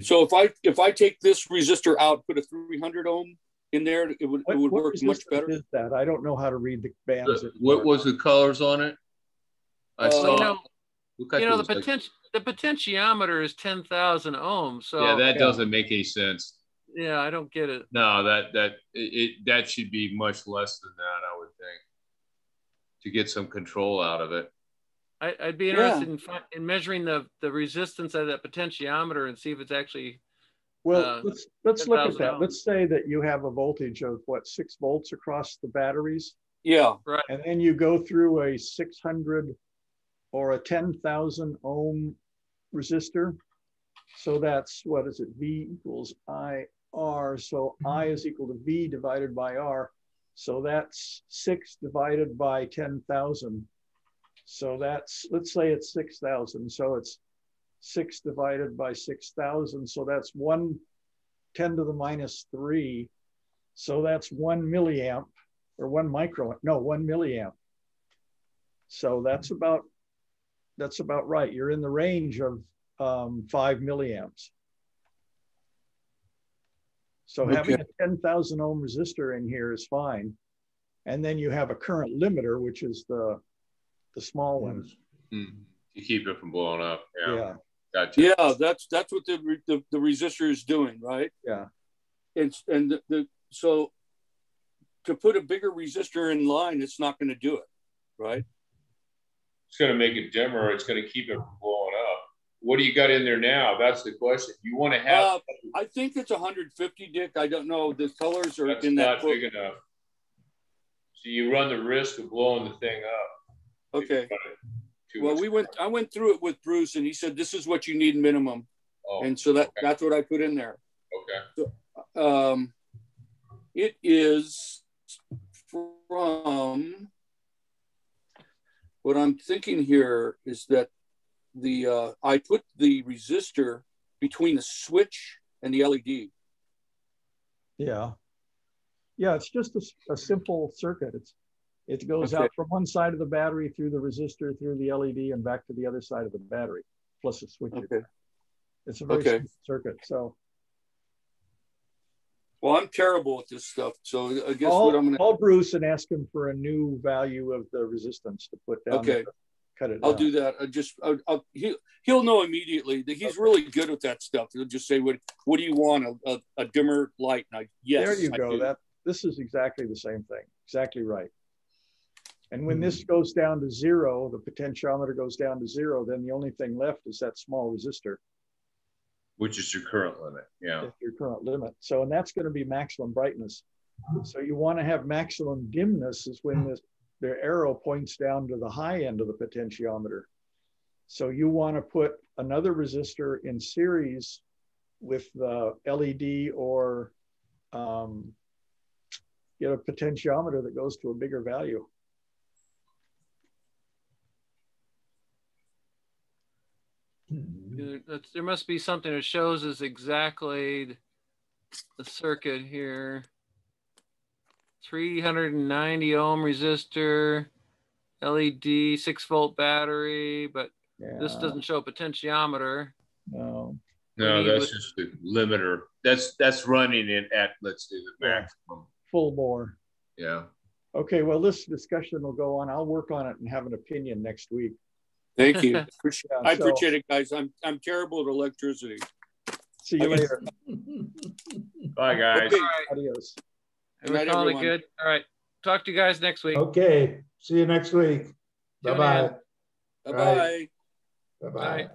So if I if I take this resistor out, put a 300 ohm in there, it would it would work much better. Is that I don't know how to read the bands. The- What was the colors on it? I Uh, saw. Well, you know, like you know the was like- potential the potentiometer is 10,000 ohms. So yeah, that Yeah. doesn't make any sense. yeah, I don't get it. No, that that it, it that should be much less than that. I would think to get some control out of it. I, I'd be Yeah. interested in, fi- in measuring the, the resistance of that potentiometer and see if it's actually Well, uh, let's let's look at that. ohms. Let's say that you have a voltage of what six volts across the batteries, Yeah. Right. And then you go through a 600 or a 10,000 ohm resistor. So that's what is it? V equals I R. So I is equal to V divided by R. So that's six divided by 10,000. So that's, let's say it's 6,000. So it's six divided by 6,000. So that's one 10 to the minus three. So that's one milliamp or one micro, no, one milliamp. So that's about, that's about right. You're in the range of um, five milliamps. So having a 10,000 ohm resistor in here is fine. And then you have a current limiter, which is the, the small one. Mhm. To keep it from blowing up. Yeah. Yeah. Gotcha. Yeah, that's that's what the the, the resistor is doing, right? Yeah. And and the, the so to put a bigger resistor in line, it's not going to do it, right? It's going to make it dimmer. It's going to keep it from blowing up. What do you got in there now? That's the question. You want to have Uh, I think it's 150, Dick. I don't know. The colors are that's in that not book. big enough. So you run the risk of blowing the thing up. Okay. Too Well, much we went, I went through it with Bruce and he said, this is what you need minimum. Oh, And so that, okay. that's what I put in there. okay. Um, it is from, what I'm thinking here is that the, uh, I put the resistor between the switch and the LED. Yeah. Yeah, it's just a simple circuit. It's, it goes Okay. out from one side of the battery through the resistor, through the LED and back to the other side of the battery, plus a switch. Okay. It's a very Okay. simple circuit. So Well, I'm terrible at this stuff. So I guess what I'm gonna, call Bruce and ask him for a new value of the resistance to put down. Okay. Cut it I'll down. do that. I just, I'll, I'll, he, he'll know immediately that he's really good with that stuff. He'll just say, what, what do you want? A, a, a dimmer light? And I, yes. There you I go. do. That this is exactly the same thing. Exactly right. And when Hmm. this goes down to zero, the potentiometer goes down to zero, then the only thing left is that small resistor Which is your current limit. Yeah. at your current limit. So, and that's going to be maximum brightness. So you want to have maximum dimness is when this, the arrow points down to the high end of the potentiometer. So you want to put another resistor in series with the LED or um, get a potentiometer that goes to a bigger value. There- that's- There must be something that shows us exactly the- the circuit here. 390 ohm resistor, LED, six volt battery, but this doesn't show a potentiometer. No. No, that's with- just the limiter. That's that's running it at let's do the Yeah. maximum. full bore. Yeah. Okay, well, this discussion will go on. I'll work on it and have an opinion next week. Thank you. Appreciate- I so- appreciate it, guys. I'm, I'm terrible at electricity. See you later. Bye guys. Okay. All right, Adios. Good night, calling it good. All right, talk to you guys next week. Okay, see you next week. Tune in. Bye-bye. Bye-bye. Bye-bye. Bye.